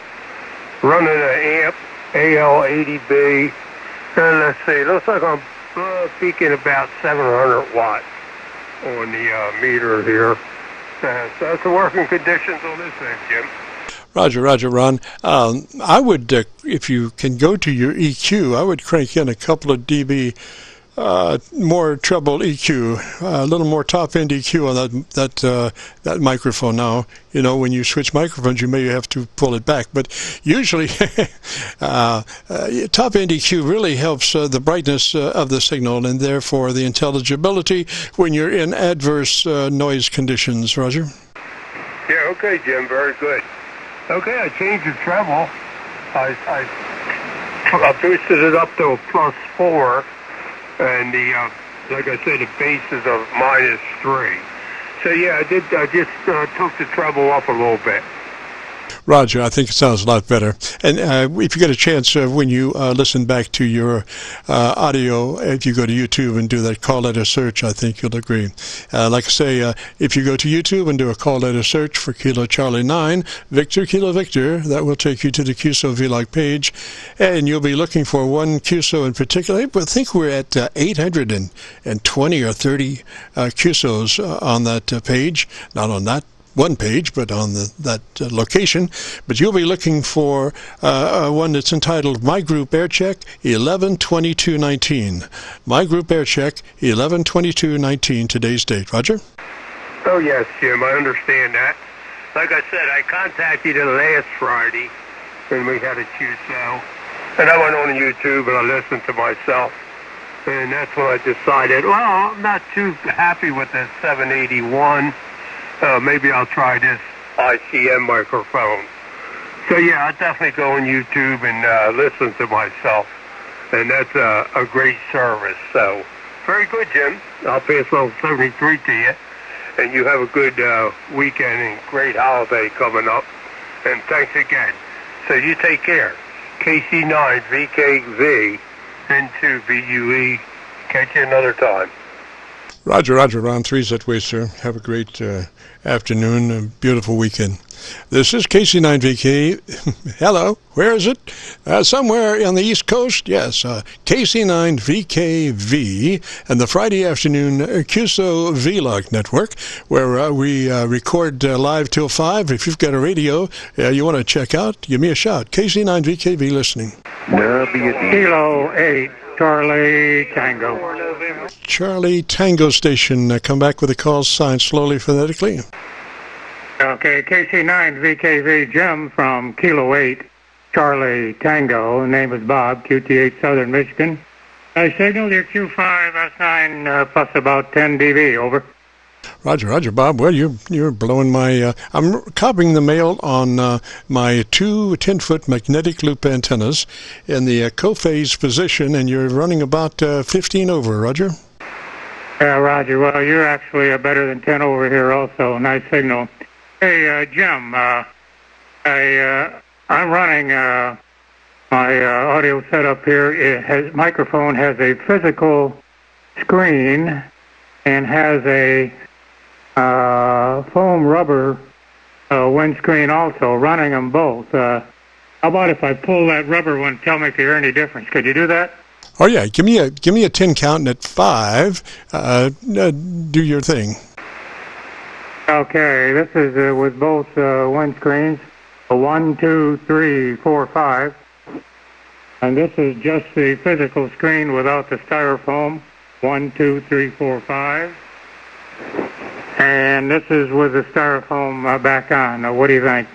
Running an amp AL80B. And let's see, looks like I'm uh, peaking about 700 watts on the uh, meter here. Uh, so that's the working conditions on this thing, Jim. Roger, Roger, Ron. Um, I would, uh, if you can go to your EQ, I would crank in a couple of dB uh, more treble EQ, uh, a little more top end EQ on that that uh, that microphone. Now, you know, when you switch microphones, you may have to pull it back, but usually, <laughs> uh, uh, top end EQ really helps uh, the brightness of the signal and therefore the intelligibility when you're in adverse noise conditions. Roger. Yeah. Okay, Jim. Very good. Okay, I changed the treble. I, I, I boosted it up to a plus four, and the uh, like I said, the bass is a minus three. So yeah, I did. I just uh, took the treble up a little bit. Roger, I think it sounds a lot better. And uh, if you get a chance, uh, when you uh, listen back to your uh, audio, if you go to YouTube and do that call letter search, I think you'll agree. Uh, like I say, uh, if you go to YouTube and do a call letter search for Kilo Charlie 9, Victor Kilo Victor, that will take you to the QSO Vlog page. And you'll be looking for one QSO in particular. I think we're at 820 or 30 QSOs on that page, not on that one page, but on the, that uh, location. But you'll be looking for uh, uh one that's entitled My Group Air Check 112219. My Group Air Check 112219, today's date. Roger? Oh, yes, Jim, I understand that. Like I said, I contacted you last Friday, and we had a QSO. And I went on YouTube and I listened to myself. And that's when I decided, well, I'm not too happy with the 781 uh, maybe I'll try this ICM microphone. So yeah, I'll definitely go on YouTube and uh, listen to myself. And that's a, a great service. So very good, Jim. I'll pass level 73 to you. And you have a good uh, weekend and great holiday coming up. And thanks again. So you take care. KC9 VKV into VUE. Catch you another time. Roger, Roger. Ron Three's that way, sir. Have a great uh, afternoon, a beautiful weekend. This is KC9VK. <laughs> Hello, where is it? Uh, somewhere on the East Coast? Yes, uh, KC9VKV and the Friday afternoon QSO Vlog Network, where uh, we uh, record uh, live till 5. If you've got a radio uh, you want to check out, give me a shout. KC9VKV listening. WD. Kilo 8, Charlie Tango. Charlie Tango Station. come back with the call sign slowly, phonetically. Okay, KC9 VKV Jim from Kilo 8, Charlie Tango. Name is Bob, QTH Southern Michigan. I signal your Q5S9 uh, plus about 10 dB, over. Roger, Roger, Bob. Well, you're you're blowing my. Uh, I'm copying the mail on uh, my two 10-foot magnetic loop antennas in the uh, co-phase position, and you're running about uh, 15 over. Roger. Yeah, Roger. Well, you're actually uh, better than 10 over here, also. Nice signal. Hey, uh, Jim. Uh, I uh, I'm running uh, my uh, audio setup here. It has microphone has a physical screen and has a uh, foam rubber uh, windscreen also, running them both. Uh, how about if I pull that rubber one? Tell me if you hear any difference. Could you do that? Oh yeah, give me a give me a ten count, and at five, uh, uh, do your thing. Okay, this is uh, with both uh, windscreens. One, two, three, four, five, and this is just the physical screen without the styrofoam. One, two, three, four, five. And this is with the styrofoam uh, back on. Now, what do you think?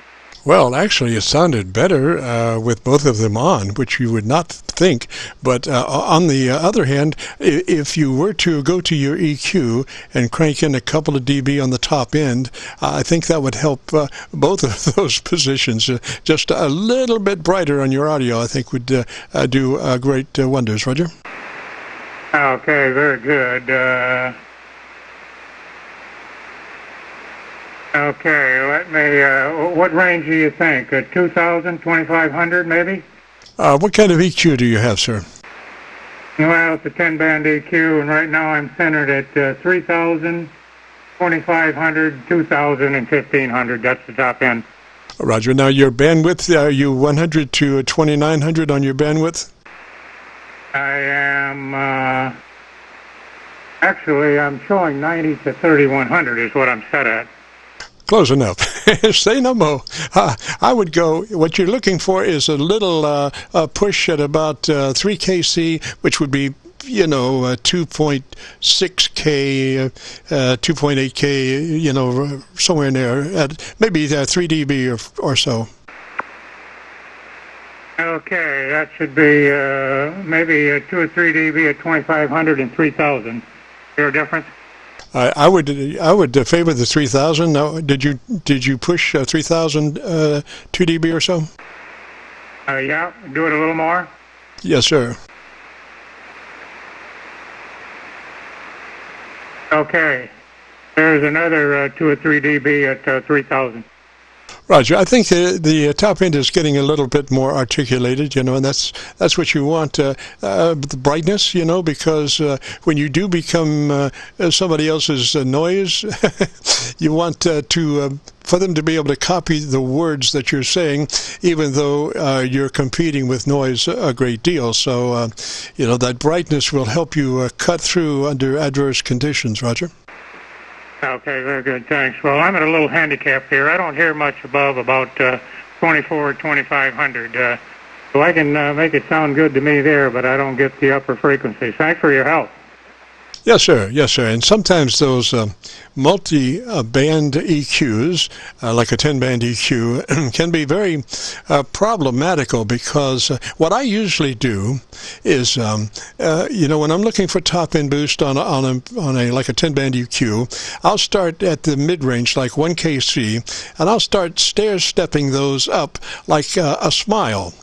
Well, actually, it sounded better uh, with both of them on, which you would not think. But uh, on the other hand, if you were to go to your EQ and crank in a couple of dB on the top end, I think that would help uh, both of <laughs> those positions. Uh, just a little bit brighter on your audio, I think, would uh, do great wonders. Roger. Okay, very good. Okay, let me, uh, what range do you think? Uh, 2,000, 2,500 maybe? Uh, what kind of EQ do you have, sir? Well, it's a 10-band EQ, and right now I'm centered at uh, 3,000, 2,500, 2,000, and 1,500. That's the top end. Roger. Now, your bandwidth, are you 100 to 2,900 on your bandwidth? I am, uh, actually, I'm showing 90 to 3,100 is what I'm set at. Close enough. <laughs> Say no more. Uh, I would go. What you're looking for is a little uh, a push at about uh, 3 kc, which would be you know, uh, 2.6K, uh, 2.8K, you know, somewhere in there, at maybe uh, 3 dB or, or so. Okay, that should be uh, maybe uh, 2 or 3 dB at 2,500 and 3,000. There a difference? I, I would I would favor the 3000. Now, did you did you push uh, 3000 uh, 2 dB or so? Uh, yeah, do it a little more. Yes, sir. Okay. There's another uh, 2 or 3 dB at uh, 3000. Roger, I think the, the top end is getting a little bit more articulated, you know, and that's that's what you want. Uh, uh, the brightness, you know, because uh, when you do become uh, somebody else's uh, noise, <laughs> you want uh, to for them to be able to copy the words that you're saying, even though uh, you're competing with noise a great deal. So, uh, you know, that brightness will help you uh, cut through under adverse conditions, Roger. Okay, very good. Thanks. Well, I'm at a little handicap here. I don't hear much above about uh, 24 or 2500. Uh, so I can uh, make it sound good to me there, but I don't get the upper frequencies. Thanks for your help. Yes, sir. Yes, sir. And sometimes those uh, multi-band EQs, uh, like a 10-band EQ, <clears throat> can be very uh, problematical because uh, what I usually do is, um, uh, you know, when I'm looking for top-end boost on a, on a on a like a 10-band EQ, I'll start at the mid-range, like 1 kc, and I'll start stair-stepping those up like uh, a smile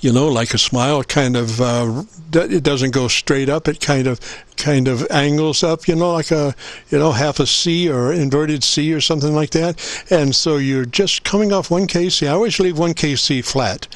you know, like a smile, kind of, uh, it doesn't go straight up. It kind of kind of angles up, you know, like a, you know, half a C or inverted C or something like that. And so you're just coming off 1 kc. I always leave 1 kc flat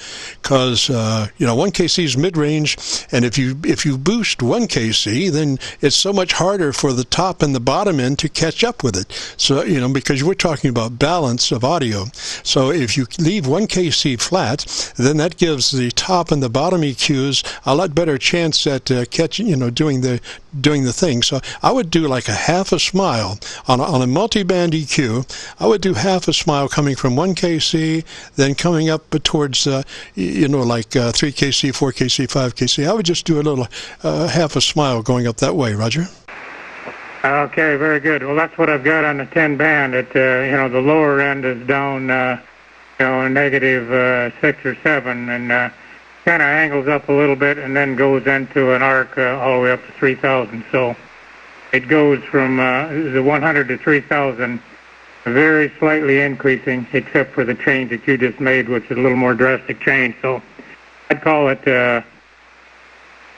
because, uh, you know, 1 kc is mid-range. And if you, if you boost 1 kc, then it's so much harder for the top and the bottom end to catch up with it. So, you know, because we're talking about balance of audio. So if you leave 1 kc flat, then that gives the top and the bottom EQs a lot better chance at uh, catching, you know, doing the doing the thing. So I would do like a half a smile on a, on a multi-band EQ. I would do half a smile coming from 1 kc, then coming up towards uh, you know like uh, 3 kc, 4 kc, 5 kc. I would just do a little uh, half a smile going up that way. Roger. Okay, very good. Well, that's what I've got on the 10 band. At uh, you know, the lower end is down, uh, you know, negative uh, six or seven, and kind of angles up a little bit, and then goes into an arc uh, all the way up to 3,000. So it goes from uh, the 100 to 3,000, very slightly increasing, except for the change that you just made, which is a little more drastic change. So I'd call it. Uh,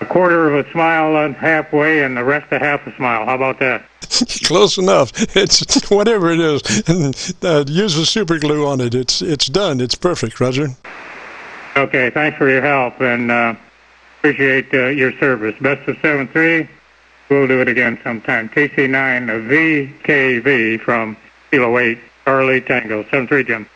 a quarter of a smile on halfway and the rest a half a smile. How about that? <laughs> Close enough. It's <laughs> whatever it is. <laughs> uh, use the super glue on it. It's it's done. It's perfect, Roger. Okay. Thanks for your help and uh, appreciate uh, your service. Best of seven three. We'll do it again sometime. KC9 VKV from Kilo 8 Charlie Tango seven three Jim.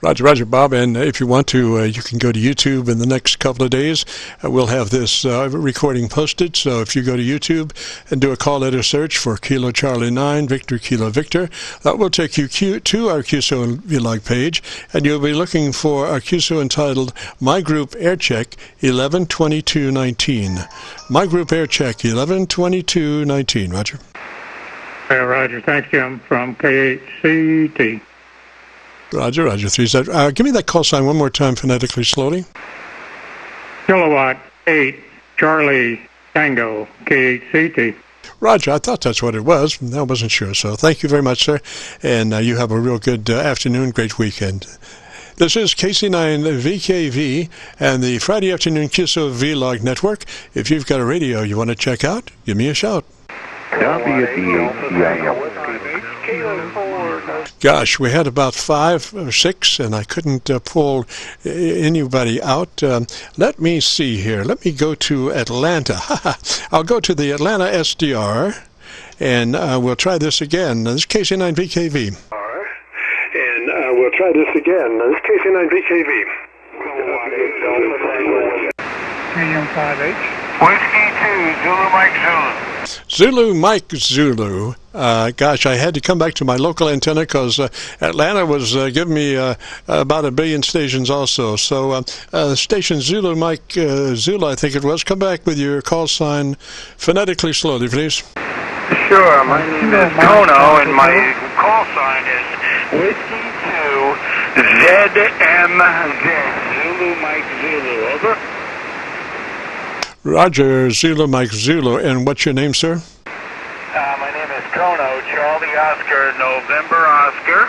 Roger, Roger, Bob. And if you want to, uh, you can go to YouTube in the next couple of days. Uh, we'll have this uh, recording posted. So if you go to YouTube and do a call letter search for Kilo Charlie 9, Victor Kilo Victor, that will take you to our QSO vlog page. And you'll be looking for our QSO entitled My Group Air Check 112219. My Group Air Check 112219. Roger. Hey, Roger. Thanks, Jim, from K8CT. Roger, Roger, three set. Uh, give me that call sign one more time phonetically slowly. Kilowatt 8, Charlie Tango, K8CT. Roger, I thought that's what it was. I wasn't sure. So thank you very much, sir. And uh, you have a real good uh, afternoon, great weekend. This is KC9VKV and the Friday Afternoon QSO Vlog Network. If you've got a radio you want to check out, give me a shout. Gosh, we had about five or six, and I couldn't uh, pull anybody out. Um, let me see here. Let me go to Atlanta. <laughs> I'll go to the Atlanta SDR, and uh, we'll try this again. This is KC9VKV. And uh, we'll try this again. This is KC9VKV. KM5H. Whiskey 2, Zulu Mike Zulu. Zulu Mike Zulu. Uh, gosh, I had to come back to my local antenna because uh, Atlanta was uh, giving me uh, about a billion stations also. So, uh, uh, station Zulu Mike Zulu, I think it was. Come back with your call sign phonetically slowly, please. Sure. My name is Kono, and my call sign is Whiskey 2 ZMZ. Zulu Mike Zulu. Over. Roger, Zulu Mike Zulu. And what's your name, sir? Uh, my name is Kono, Charlie Oscar, November Oscar.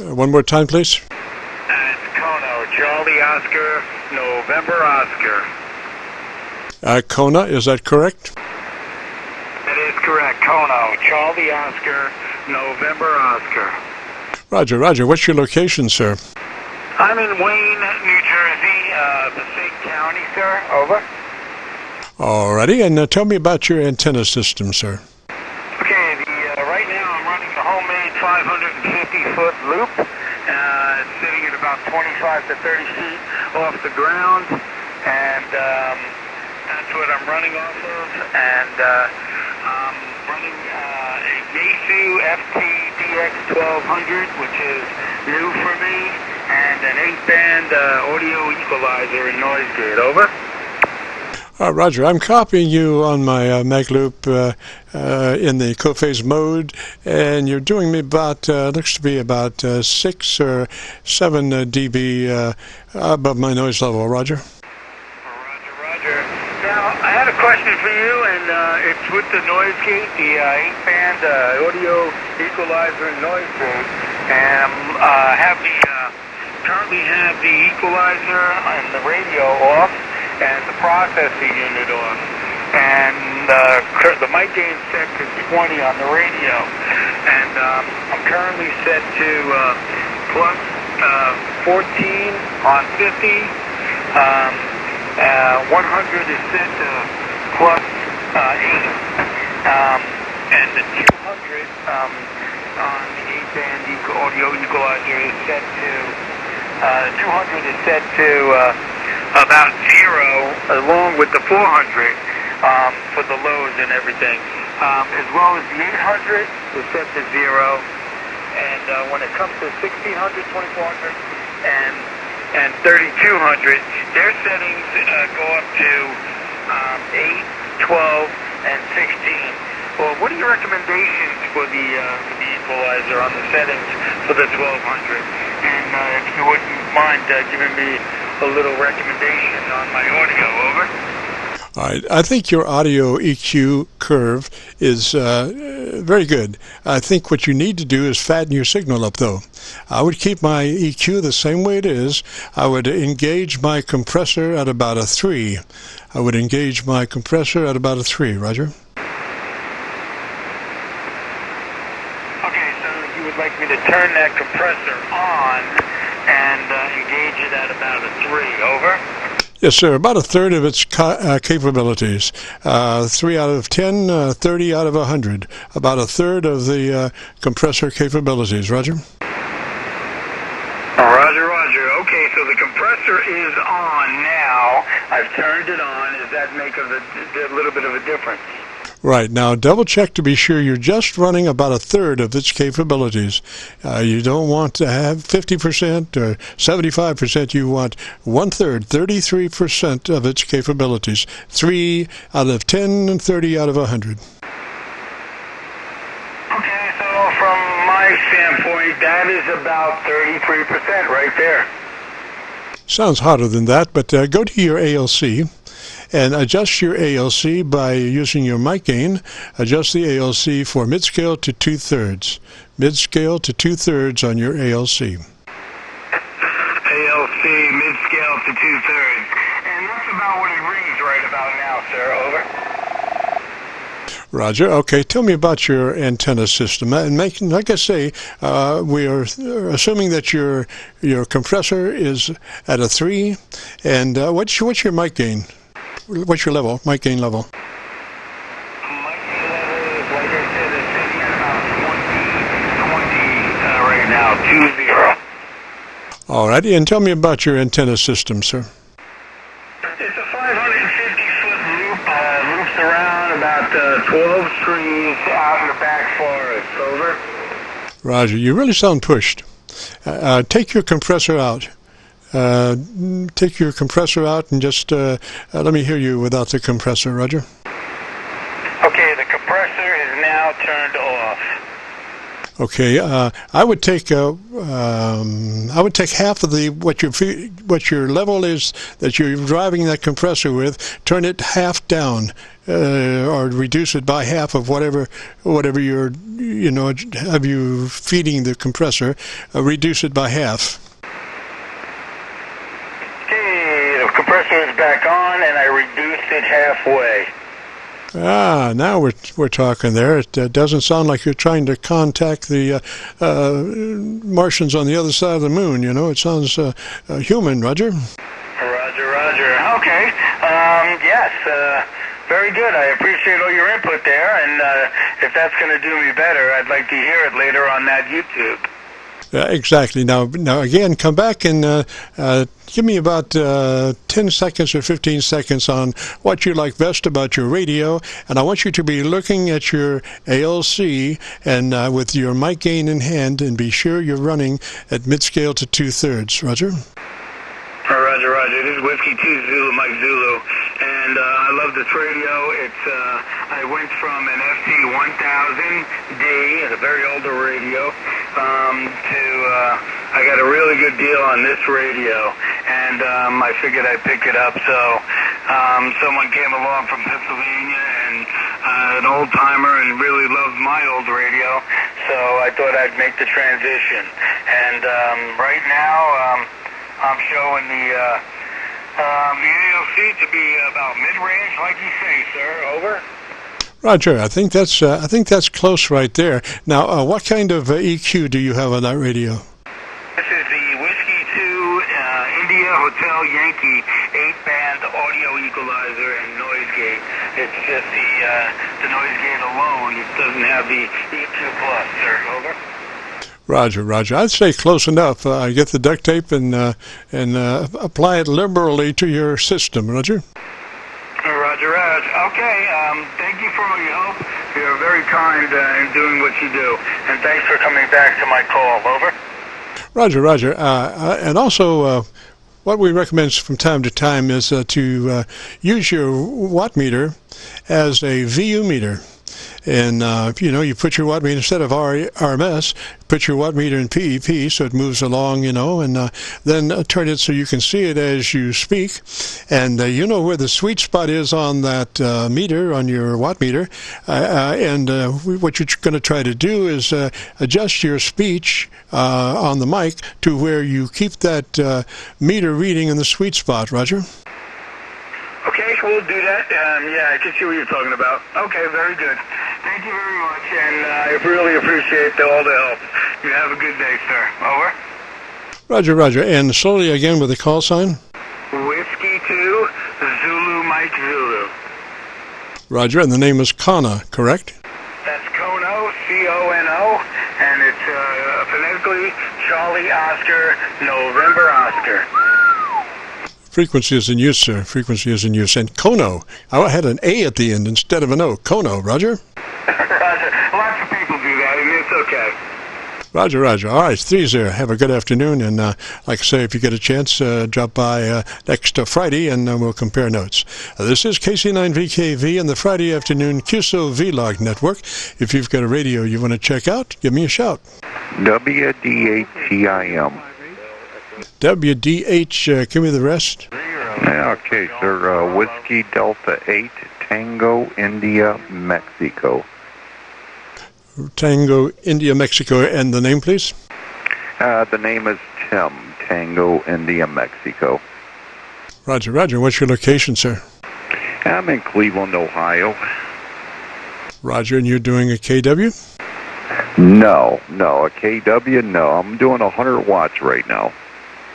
Uh, one more time, please. And Kono, Charlie Oscar, November Oscar. Uh, Kona, is that correct? That is correct. Kono, Charlie Oscar, November Oscar. Roger, Roger. What's your location, sir? I'm in Wayne, New Jersey, uh, Passaic County, sir. Over. Alrighty, and uh, tell me about your antenna system, sir. Okay, the, uh, right now I'm running the homemade 550 foot loop. Uh, it's sitting at about 25 to 30 feet off the ground, and um, that's what I'm running off of. And uh, I'm running uh, a Yaesu FT DX1200, which is new for me, and an 8-band uh, audio equalizer and noise gate. Over. Uh, Roger, I'm copying you on my uh, MagLoop uh, uh, in the co-phase mode, and you're doing me about, uh, looks to be about uh, 6 or 7 uh, dB uh, above my noise level. Roger? Roger, Roger. Now, I had a question for you, uh, it's with the noise gate, the uh, 8-band uh, audio equalizer and noise gate, and uh, have the, uh, currently have the equalizer and the radio off, and the processing unit on. And uh, the mic gain set to 20 on the radio. And um, I'm currently set to plus uh, 14 on 50. Um, uh, 100 is set to plus 8. Um, and the 200 um, on the 8-band equ- audio equalizer is set to, uh, 200 is set to uh, about zero, along with the 400 um, for the lows and everything, um, as well as the 800 is set to zero. And uh, when it comes to 1600, 2400, and and 3200, their settings uh, go up to um, 8, 12, and 16. Well, what are your recommendations for the, uh, the equalizer on the settings for the 1200? And uh, if you wouldn't mind uh, giving me a little recommendation on my audio, over. I think your audio EQ curve is uh, very good. I think what you need to do is fatten your signal up, though. I would keep my EQ the same way it is. I would engage my compressor at about a 3. I would engage my compressor at about a 3. Roger? Okay, so you would like me to turn that compressor on and uh, engage it at about a 3. Over? Yes, sir. About a third of its uh, capabilities. Uh, three out of 10, uh, 30 out of 100. About a third of the uh, compressor capabilities. Roger? Roger, roger. Okay, so the compressor is on now. I've turned it on. Does that make a, a little bit of a difference? Right. Now, double check to be sure you're just running about a third of its capabilities. Uh, you don't want to have 50% or 75%. You want one third, 33% of its capabilities. Three out of 10 and 30 out of 100. Okay, so from my standpoint, that is about 33% right there. Sounds hotter than that, but uh, go to your ALC and adjust your ALC by using your mic gain. Adjust the ALC for mid-scale to two-thirds. Mid-scale to two-thirds on your ALC. ALC, mid-scale to two-thirds. And that's about what it rings right about now, sir. Over. Roger. Okay, tell me about your antenna system. And make, like I say, uh, we are assuming that your your compressor is at a three. And uh, what's what's your mic gain? What's your level, mic gain level? All righty, and tell me about your antenna system, sir. It's a 550 foot loop, uh, loops around about uh, 12 trees out in the back forest. Over. Roger, you really sound pushed. Uh, uh take your compressor out. Uh, take your compressor out and just uh, uh, let me hear you without the compressor, Roger. Okay, the compressor is now turned off. Okay, uh, I would take uh, um, I would take half of the what your what your level is that you're driving that compressor with, turn it half down, uh, or reduce it by half of whatever whatever you're you know have you feeding the compressor, reduce it by half. Is back on, and I reduced it halfway. Ah, now we're we're talking there. It uh, doesn't sound like you're trying to contact the uh, uh, Martians on the other side of the moon. You know, it sounds uh, uh, human, Roger. Roger, Roger. Okay. Um, yes. Uh, very good. I appreciate all your input there, and if that's going to do me better, I'd like to hear it later on that YouTube. Uh, exactly. Now, now again, come back and uh, uh, give me about uh, 10 seconds or 15 seconds on what you like best about your radio. And I want you to be looking at your ALC and uh, with your mic gain in hand and be sure you're running at mid-scale to two-thirds. Roger? Roger, Roger. This is Whiskey 2 Zulu, Mike Zulu. And I love this radio. It's I went from an FT 1000D, a very older radio, um, to uh, I got a really good deal on this radio, and um, I figured I'd pick it up. So um, someone came along from Pennsylvania and uh, an old timer and really loved my old radio, so I thought I'd make the transition. And um, right now. Um, I'm showing the uh, um, the ALC to be about mid-range, like you say, sir. Over. Roger, I think that's uh, I think that's close right there. Now, uh, what kind of uh, EQ do you have on that radio? This is the Whiskey Two uh, India Hotel Yankee eight-band audio equalizer and noise gate. It's just the uh, the noise gate alone. It doesn't have the EQ plus, sir. Over. Roger, Roger. I'd say close enough. Uh, get the duct tape and uh, and uh, apply it liberally to your system, Roger. Roger, Roger. Okay. Um, thank you for all your help. You're very kind uh, in doing what you do, and thanks for coming back to my call. Over. Roger, Roger. Uh, uh, and also, what we recommend from time to time is uh, to uh, use your watt meter as a VU meter. And, uh, you know, you put your watt meter instead of RMS, put your watt meter in PEP so it moves along, you know, and uh, then uh, turn it so you can see it as you speak. And uh, you know where the sweet spot is on that uh, meter, on your watt meter. Uh, and what you're going to try to do is adjust your speech on the mic to where you keep that meter reading in the sweet spot, Roger. We'll do that. Um, yeah, I can see what you're talking about. Okay, very good. Thank you very much, and uh, I really appreciate the, all the help. You have a good day, sir. Over. Roger, Roger. And slowly again with the call sign. Whiskey 2, Zulu Mike Zulu. Roger, and the name is Kana, correct? That's Kono, C-O-N-O, and it's uh, phonetically Charlie Oscar, November Oscar. Frequency is in use, sir. Frequency is in use. And Kono. I had an A at the end instead of an O. Kono, Roger? Roger. Lots of people do that, and it's okay. Roger, Roger. All right, three zero. Have a good afternoon, and uh, like I say, if you get a chance, uh, drop by uh, next uh, Friday, and uh, we'll compare notes. Uh, this is KC9VKV and the Friday afternoon QSO Vlog Network. If you've got a radio you want to check out, give me a shout. WD8TIM. WDH, uh, give me the rest. Yeah, okay, sir. Uh, Whiskey Delta 8, Tango, India, Mexico. Tango, India, Mexico, and the name, please? Uh, the name is Tim, Tango, India, Mexico. Roger, Roger. What's your location, sir? I'm in Cleveland, Ohio. Roger, and you're doing a KW? No, no, a KW, no. I'm doing 100 watts right now.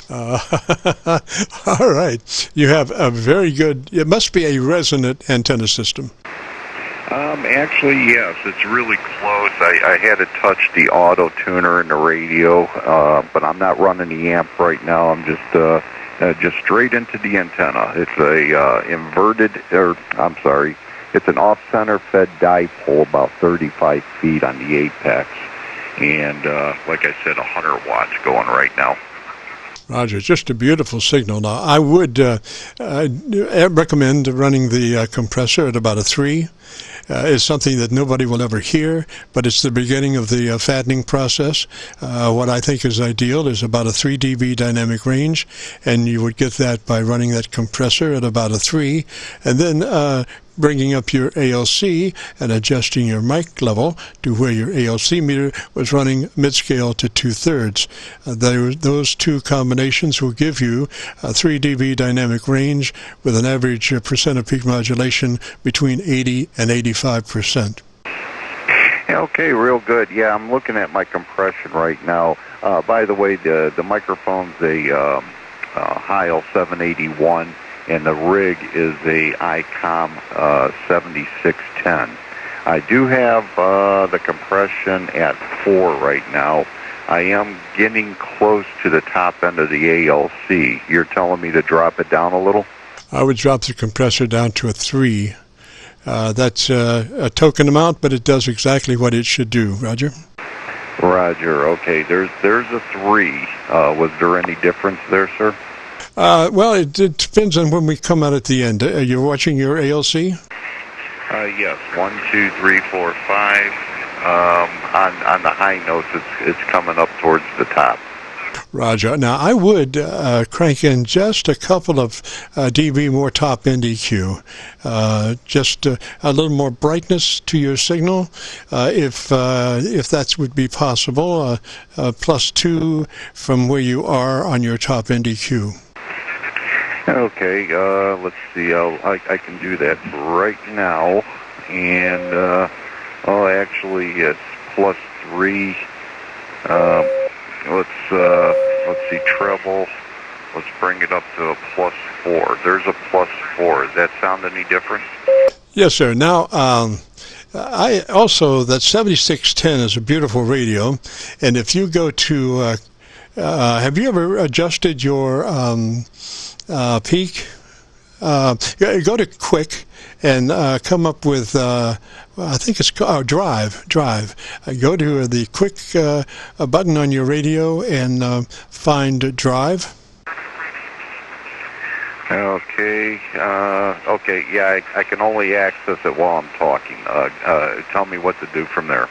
Uh, <laughs> all right. You have a very good, it must be a resonant antenna system. Um, actually, yes, it's really close. I, I had to touch the auto tuner and the radio, uh, but I'm not running the amp right now. I'm just uh, uh, just straight into the antenna. It's a uh, inverted, or I'm sorry, it's an off-center fed dipole about 35 feet on the apex, and uh, like I said, 100 watts going right now. Roger, just a beautiful signal. Now, I would uh, uh, recommend running the uh, compressor at about a three. Uh, it's something that nobody will ever hear, but it's the beginning of the uh, fattening process. Uh, what I think is ideal is about a 3 dB dynamic range, and you would get that by running that compressor at about a 3, and then uh, bringing up your ALC and adjusting your mic level to where your ALC meter was running mid-scale to two-thirds. Uh, those two combinations will give you a 3 dB dynamic range with an average uh, percent of peak modulation between 80 and 85 percent. Okay, real good. Yeah, I'm looking at my compression right now. Uh, by the way, the the microphone's a um, uh, Heil 781 and the rig is a ICOM uh, 7610. I do have uh, the compression at 4 right now. I am getting close to the top end of the ALC. You're telling me to drop it down a little? I would drop the compressor down to a 3. Uh, that's uh, a token amount, but it does exactly what it should do. Roger? Roger. Okay, there's there's a 3. Uh, was there any difference there, sir? Uh, well, it, it, depends on when we come out at the end. Are you watching your ALC? Uh, yes, one, two, three, four, five. Um, on on the high notes, it's it's coming up towards the top. Roger. Now, I would uh, crank in just a couple of uh, dB more top end EQ, uh, just uh, a little more brightness to your signal, uh, if uh, if that would be possible. plus two from where you are on your top end EQ. Okay, uh, let's see. I'll, I, I can do that right now. And, uh, oh, actually, it's plus three. Uh, let's, uh, let's see, treble. Let's bring it up to a plus four. There's a plus four. Does that sound any different? Yes, sir. Now, um, I also that 7610 is a beautiful radio, and if you go to, uh, uh, have you ever adjusted your um, uh, peak. Uh, go to quick and uh, come up with uh, I think it's oh, drive drive. Uh, go to the quick uh, button on your radio and find drive. Okay. Uh, okay. Yeah, I, I, can only access it while I'm talking. Uh, uh, tell me what to do from there.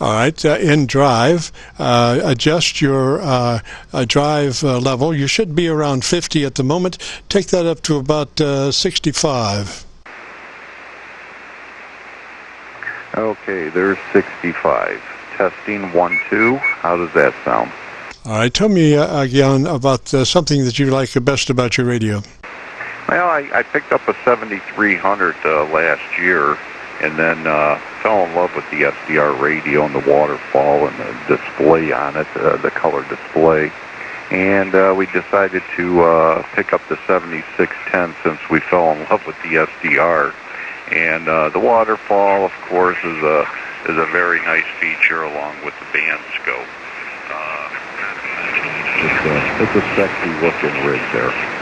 All right. Uh, in Drive, uh, adjust your uh, drive level. You should be around 50 at the moment. Take that up to about 65. Okay. There's 65. Testing one two. How does that sound? All right. Tell me again about something that you like the best about your radio. Well, I, I picked up a 7300 uh, last year, and then uh, fell in love with the SDR radio and the waterfall and the display on it, uh, the color display. And uh, we decided to uh, pick up the 7610 since we fell in love with the SDR. And uh, the waterfall, of course, is a is a very nice feature along with the band scope. Uh, it's, a, it's a sexy looking rig there.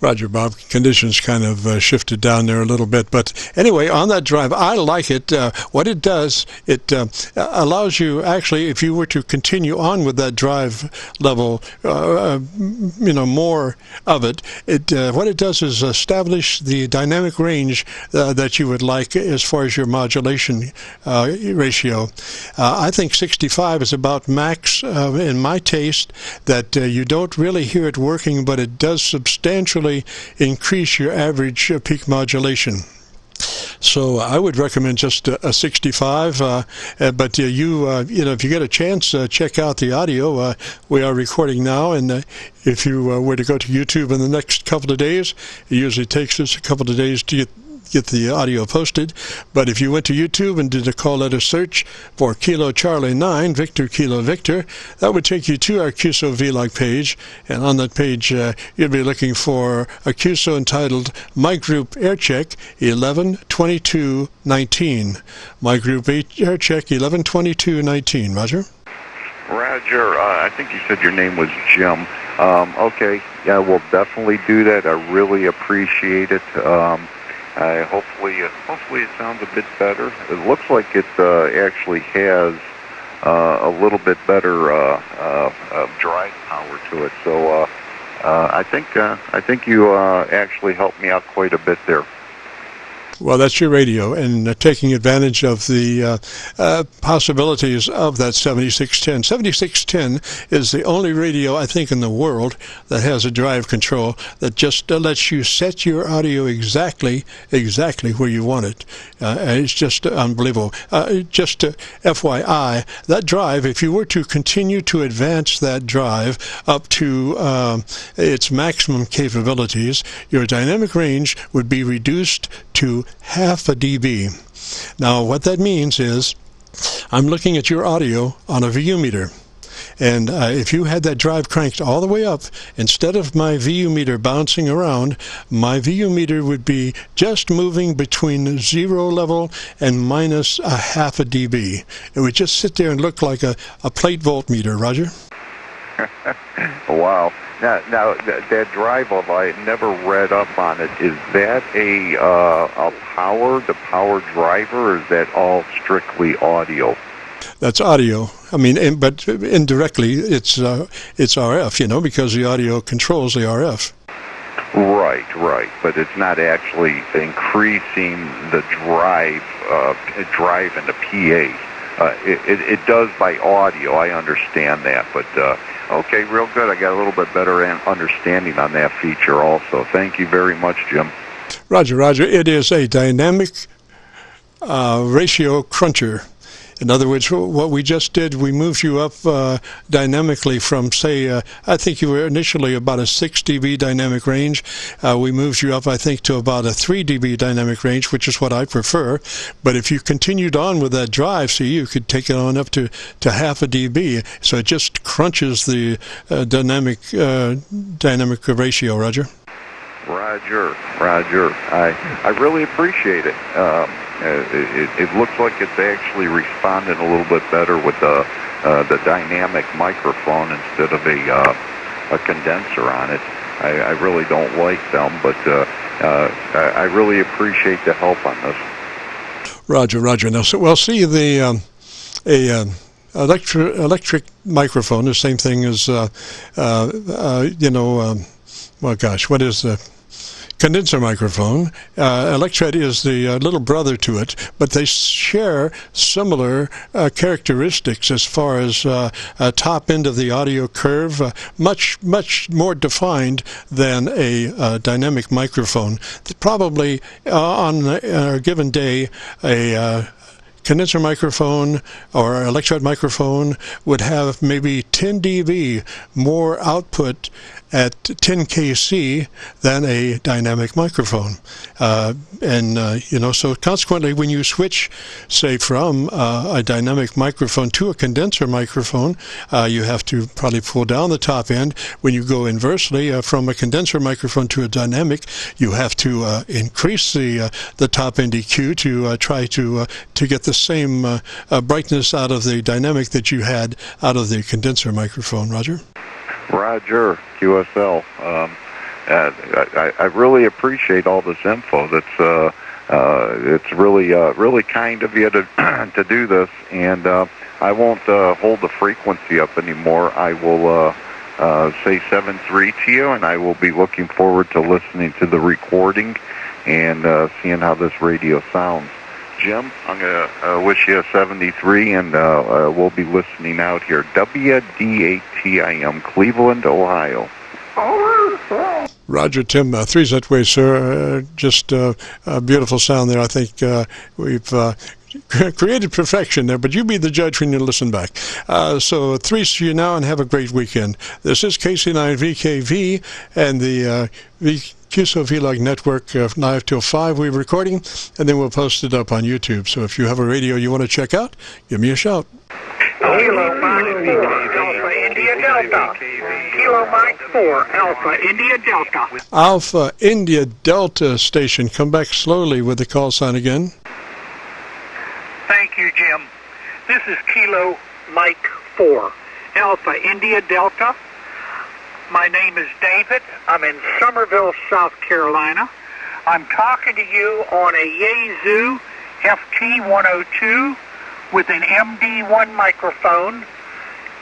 Roger, Bob. Conditions kind of uh, shifted down there a little bit, but anyway, on that drive, I like it. Uh, what it does, it uh, allows you actually, if you were to continue on with that drive level, uh, uh, you know, more of it. It uh, what it does is establish the dynamic range that you would like as far as your modulation ratio. I think 65 is about max in my taste. That you don't really hear it working, but it does substantially increase your average uh, peak modulation. So I would recommend just a, a 65. Uh, uh, but uh, you, uh, you know, if you get a chance, uh, check out the audio. we are recording now, and if you were to go to YouTube in the next couple of days, it usually takes us a couple of days to get get the audio posted. But if you went to YouTube and did a call letter search for Kilo Charlie 9, Victor Kilo Victor, that would take you to our QSO vlog page. And on that page, uh, you'd be looking for a QSO entitled My Group Air Check 112219. My Group Air Check 112219. Roger? Roger, uh, I think you said your name was Jim. Um, okay, yeah, we'll definitely do that. I really appreciate it. Um, uh, hopefully, uh, hopefully it sounds a bit better. It looks like it uh, actually has uh, a little bit better uh, uh, uh, drive power to it. So uh, uh, I think uh, I think you uh, actually helped me out quite a bit there. Well, that's your radio, and uh, taking advantage of the uh, uh, possibilities of that 7610. 7610 is the only radio, I think, in the world that has a drive control that just uh, lets you set your audio exactly, exactly where you want it. Uh, it's just unbelievable. Just FYI, that drive, if you were to continue to advance that drive up to its maximum capabilities, your dynamic range would be reduced to half a dB. Now, what that means is I'm looking at your audio on a VU meter. And uh, if you had that drive cranked all the way up, instead of my VU meter bouncing around, my VU meter would be just moving between zero level and minus a half a dB. It would just sit there and look like a, a plate voltmeter, Roger. <laughs> wow. Now, now that, that drive I never read up on it. Is that a uh, a power, the power driver, or is that all strictly audio? That's audio. I mean, in, but indirectly, it's uh, it's RF, you know, because the audio controls the RF. Right, right, but it's not actually increasing the drive, uh, drive in the PA. Uh, it, it, it does by audio. I understand that, but uh, Okay, real good. I got a little bit better understanding on that feature also. Thank you very much, Jim. Roger, Roger. It is a dynamic uh, ratio cruncher. In other words, what we just did, we moved you up uh, dynamically from, say, uh, I think you were initially about a 6 dB dynamic range. Uh, we moved you up, I think, to about a 3 dB dynamic range, which is what I prefer. But if you continued on with that drive, see, you could take it on up to, to half a dB. So it just crunches the uh, dynamic uh, dynamic ratio, Roger. Roger, Roger. I I really appreciate it. Um, uh, it, it looks like it's actually responding a little bit better with the uh, the dynamic microphone instead of a uh, a condenser on it. I, I really don't like them, but uh, uh, I really appreciate the help on this. Roger, Roger. Now, so, well, see the um, a. Um, Electret Electret microphone, the same thing as uh, uh, uh, you know um, well, gosh, what is the condenser microphone. Uh, Electret is the uh, little brother to it, but they share similar uh, characteristics as far as uh, top end of the audio curve, uh, much much more defined than a uh, dynamic microphone. Probably on a given day, a condenser microphone or Electret microphone would have maybe 10 dB more output at 10 kc than a dynamic microphone. Uh, and, uh, you know, so consequently, when you switch, say, from uh, a dynamic microphone to a condenser microphone, uh, you have to probably pull down the top end. When you go inversely uh, from a condenser microphone to a dynamic, you have to uh, increase the the top end EQ to try to to get the same brightness out of the dynamic that you had out of the condenser microphone. Roger. Roger, QSL. Um, I, I really appreciate all this info. That's uh, uh, it's really uh, really kind of you to <clears throat> to do this, and uh, I won't uh, hold the frequency up anymore. I will uh, uh, say seven three to you, and I will be looking forward to listening to the recording and uh, seeing how this radio sounds. Jim, I'm going to uh, wish you a 73, and uh, uh, we'll be listening out here. WD8TIM, Cleveland, Ohio. Roger, Tim, uh, three's that way, sir. Uh, just uh, a beautiful sound there. I think uh, we've created perfection there, but you be the judge when you listen back. Uh, so three's to you now, and have a great weekend. This is KC9VKV and the uh, v- QSO Vlog Network uh, live till 5. We're recording, and then we'll post it up on YouTube. So if you have a radio you want to check out, give me a shout. Kilo Mike 4, Alpha India Delta. Kilo Mike 4, Alpha India Delta. Alpha India Delta station. Come back slowly with the call sign again. Thank you, Jim. This is Kilo Mike 4, Alpha India Delta. My name is David. I'm in Summerville, South Carolina. I'm talking to you on a Yaesu FT102 with an MD1 microphone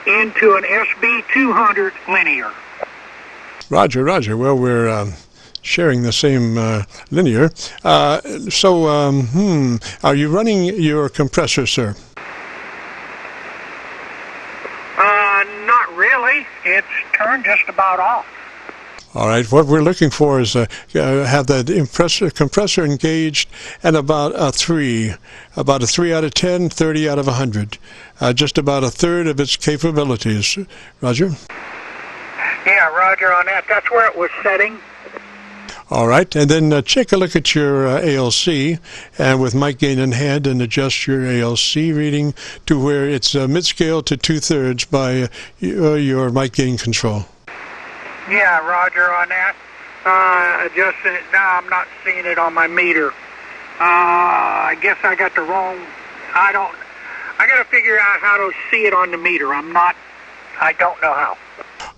into an SB200 linear. Roger, Roger. Well, we're um, sharing the same uh, linear. Uh, so, um, hmm, are you running your compressor, sir? it's turned just about off. All right. What we're looking for is uh, uh, have that compressor, compressor engaged and about a three, about a three out of 10, 30 out of 100, uh, just about a third of its capabilities. Roger? Yeah, Roger on that. That's where it was setting. All right, and then uh, take a look at your uh, ALC, and with mic gain in hand, and adjust your ALC reading to where it's uh, mid-scale to two-thirds by uh, your mic gain control. Yeah, Roger on that. Uh, adjusting it now, I'm not seeing it on my meter. Uh, I guess I got the wrong. I don't. I got to figure out how to see it on the meter. I'm not. I don't know how.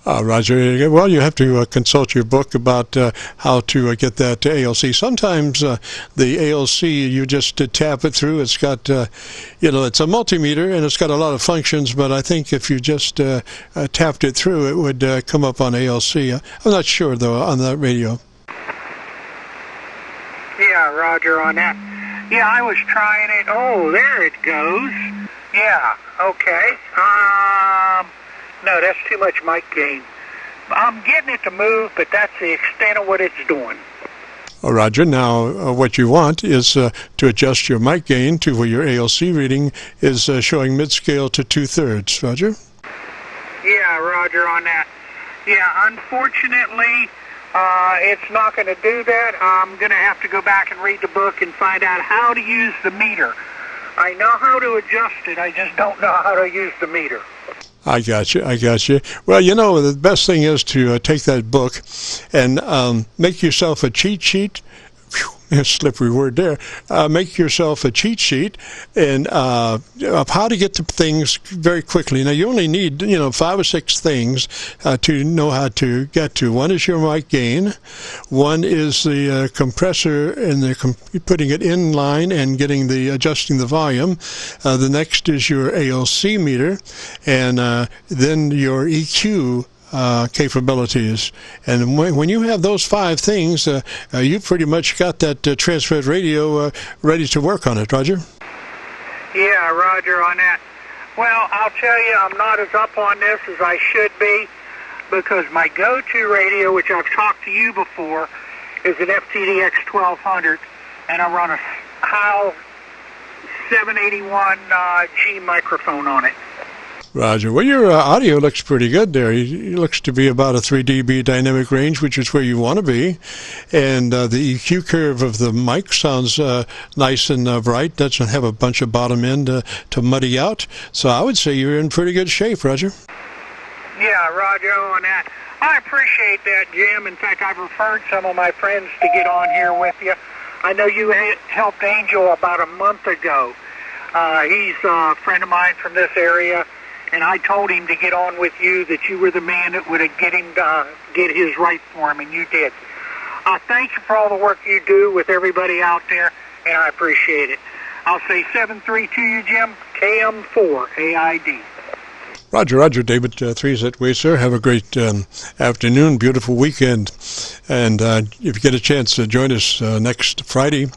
Uh, Roger, well, you have to uh, consult your book about uh, how to uh, get that to ALC. Sometimes uh, the ALC, you just uh, tap it through. It's got, you know, it's a multimeter and it's got a lot of functions, but I think if you just tapped it through, it would come up on ALC. I'm not sure, though, on that radio. Yeah, Roger, on that. Yeah, I was trying it. Oh, there it goes. Yeah, okay. Um no, that's too much mic gain. I'm getting it to move, but that's the extent of what it's doing. Oh, Roger, now uh, what you want is uh, to adjust your mic gain to where your ALC reading is uh, showing mid-scale to two-thirds. Roger? Yeah, Roger on that. Yeah, unfortunately, uh, it's not going to do that. I'm going to have to go back and read the book and find out how to use the meter. I know how to adjust it, I just don't know how to use the meter. I got you. I got you. Well, you know, the best thing is to uh, take that book and um, make yourself a cheat sheet <laughs> slippery word there. Uh, make yourself a cheat sheet and uh, of how to get to things very quickly. Now you only need you know five or six things uh, to know how to get to. One is your mic gain. One is the uh, compressor and the com- putting it in line and getting the adjusting the volume. Uh, the next is your ALC meter, and uh, then your EQ uh, capabilities. And when, when, you have those five things, uh, uh, you've pretty much got that uh, transferred radio uh, ready to work on it, Roger. Yeah, Roger, on that. Well, I'll tell you, I'm not as up on this as I should be because my go-to radio, which I've talked to you before, is an FTDX 1200, and I run a Heil 781 uh, G microphone on it. Roger. Well, your uh, audio looks pretty good there. It looks to be about a 3 dB dynamic range, which is where you want to be. And uh, the EQ curve of the mic sounds uh, nice and uh, bright. Doesn't have a bunch of bottom end uh, to muddy out. So I would say you're in pretty good shape, Roger. Yeah, Roger, on that. I appreciate that, Jim. In fact, I've referred some of my friends to get on here with you. I know you helped Angel about a month ago. Uh, he's a friend of mine from this area and I told him to get on with you, that you were the man that would get him uh, get his right for him, and you did. I thank you for all the work you do with everybody out there, and I appreciate it. I'll say 732 you, Jim, KM4 AID. Roger, Roger, David, uh, three's that way, sir. Have a great um, afternoon, beautiful weekend. And uh, if you get a chance to join us uh, next Friday,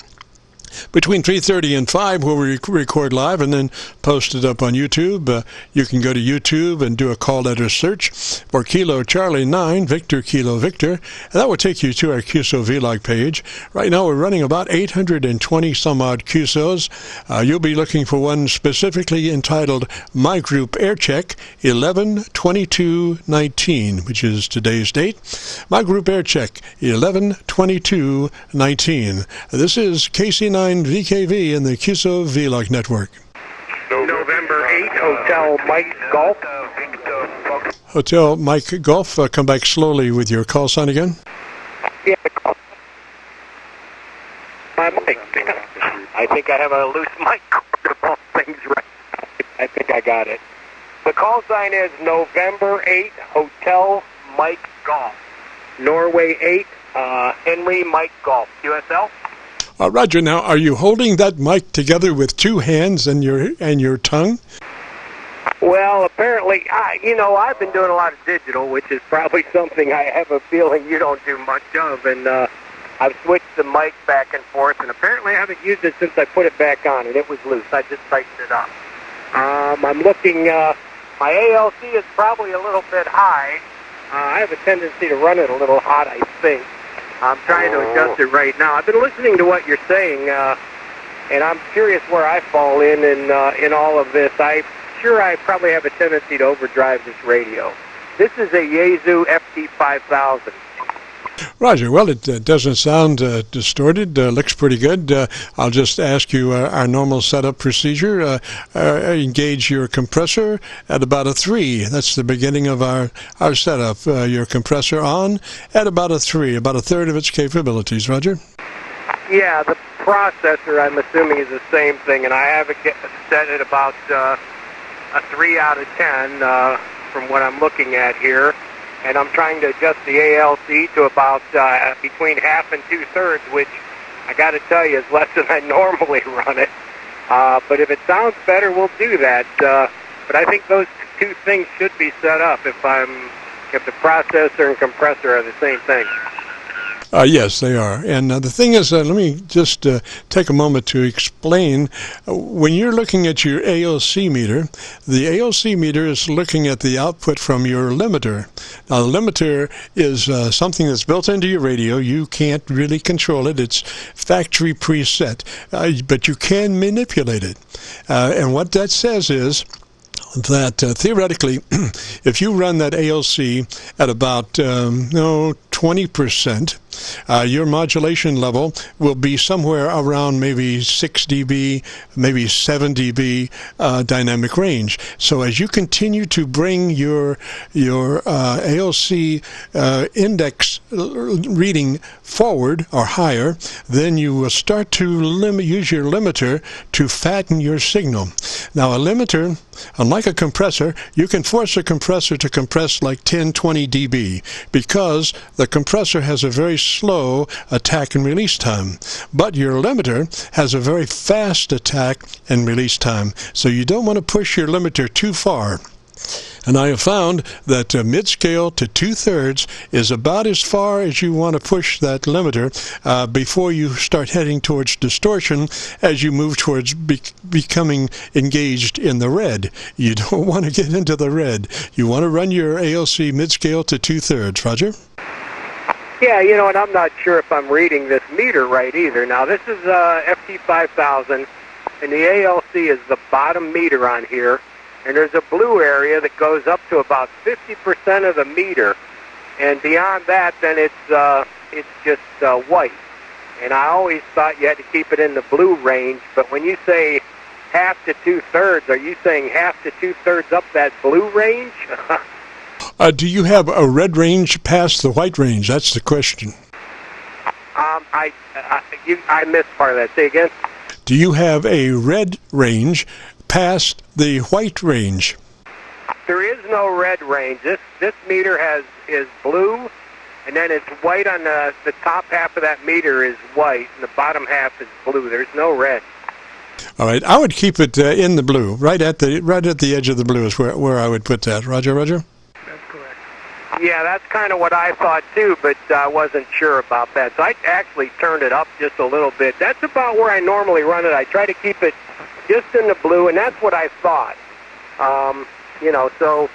between 3.30 and 5 where we record live and then post it up on YouTube. Uh, you can go to YouTube and do a call letter search for Kilo Charlie 9, Victor Kilo Victor, and that will take you to our QSO vlog page. Right now we're running about 820 some odd QSOs. Uh, you'll be looking for one specifically entitled My Group Air Check 112219, which is today's date. My Group Air Check 112219. This is KC9 VKV in the QSO VLOG network. November 8, Hotel Mike Golf. Hotel Mike Golf, uh, come back slowly with your call sign again. Yeah, my mic. I think I have a loose mic all things right. I think I got it. The call sign is November 8, Hotel Mike Golf. Norway 8, uh, Henry Mike Golf. QSL? Uh, Roger, now are you holding that mic together with two hands and your and your tongue? Well, apparently, I, you know, I've been doing a lot of digital, which is probably <laughs> something I have a feeling you don't do much of, and uh, I've switched the mic back and forth, and apparently I haven't used it since I put it back on, and it was loose. I just tightened it up. Um, I'm looking. Uh, my ALC is probably a little bit high. Uh, I have a tendency to run it a little hot, I think. I'm trying to adjust it right now. I've been listening to what you're saying, uh, and I'm curious where I fall in in, uh, in all of this. I'm sure I probably have a tendency to overdrive this radio. This is a Yaesu FT5000. Roger. Well, it uh, doesn't sound uh, distorted. Uh, looks pretty good. Uh, I'll just ask you uh, our normal setup procedure. Uh, engage your compressor at about a three. That's the beginning of our our setup. your compressor on at about a three, about a third of its capabilities. Roger. Yeah, the processor I'm assuming is the same thing, and I have it set at about a three out of ten from what I'm looking at here and I'm trying to adjust the ALC to about uh, between half and two thirds, which I got to tell you is <laughs> less than I normally run it. Uh, but if it sounds better, we'll do that. Uh, but I think those two things should be set up if I'm if the processor and compressor are the same thing. Uh, yes, they are. And uh, the thing is, uh, let me just uh, take a moment to explain. Uh, when you're looking at your ALC meter, the ALC meter is looking at the output from your limiter. Now, the limiter is uh, something that's built into your radio. You can't really control it. It's factory preset, but you can manipulate it. and what that says is, that uh, theoretically, <clears throat> if you run that ALC at about um, no 20%, uh, your modulation level will be somewhere around maybe 6 dB, maybe 7 dB uh, dynamic range. So as you continue to bring your your uh, ALC uh, index reading forward or higher, then you will start to use your limiter to fatten your signal. Now a limiter, unlike a compressor, you can force a compressor to compress like 10, 20 dB because the compressor has a very slow attack and release time. But your limiter has a very fast attack and release time. So you don't want to push your limiter too far. And I have found that uh, mid scale to two thirds is about as far as you want to push that limiter uh, before you start heading towards distortion as you move towards be- becoming engaged in the red. You <laughs> don't want to get into the red. You want to run your ALC mid scale to two thirds. Roger? Yeah, you know, and I'm not sure if I'm reading this meter right either. Now, this is uh, FT5000, and the ALC is the bottom meter on here and there's a blue area that goes up to about 50% of the meter, and beyond that, then it's uh, it's just uh, white. And I always thought you had to keep it in the blue range, but when you say half to two thirds, are you saying half to two thirds up that blue range? <laughs> uh, do you have a red range past the white range? That's the question. Um, I I, you, I missed part of that. Say again. Do you have a red range past the white range? There is no red range. This this meter has is blue, and then it's white on the the top half of that meter is white, and the bottom half is blue. There's no red. All right, I would keep it uh, in the blue, right at the right at the edge of the blue is where where I would put that. Roger, Roger. Yeah, that's kind of what I thought too, but I wasn't sure about that. So I actually turned it up just a little bit. That's about where I normally run it. I try to keep it just in the blue, and that's what I thought. Um, you know, so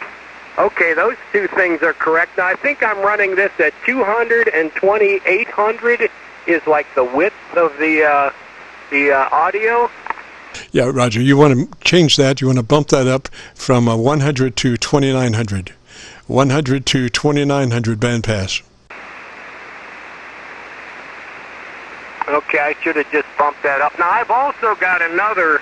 okay, those two things are correct. Now I think I'm running this at 200 and 2800 is like the width of the uh, the uh, audio. Yeah, Roger. You want to change that. You want to bump that up from uh, 100 to 2900. 100 to 2900 bandpass. Okay, I should have just bumped that up. Now I've also got another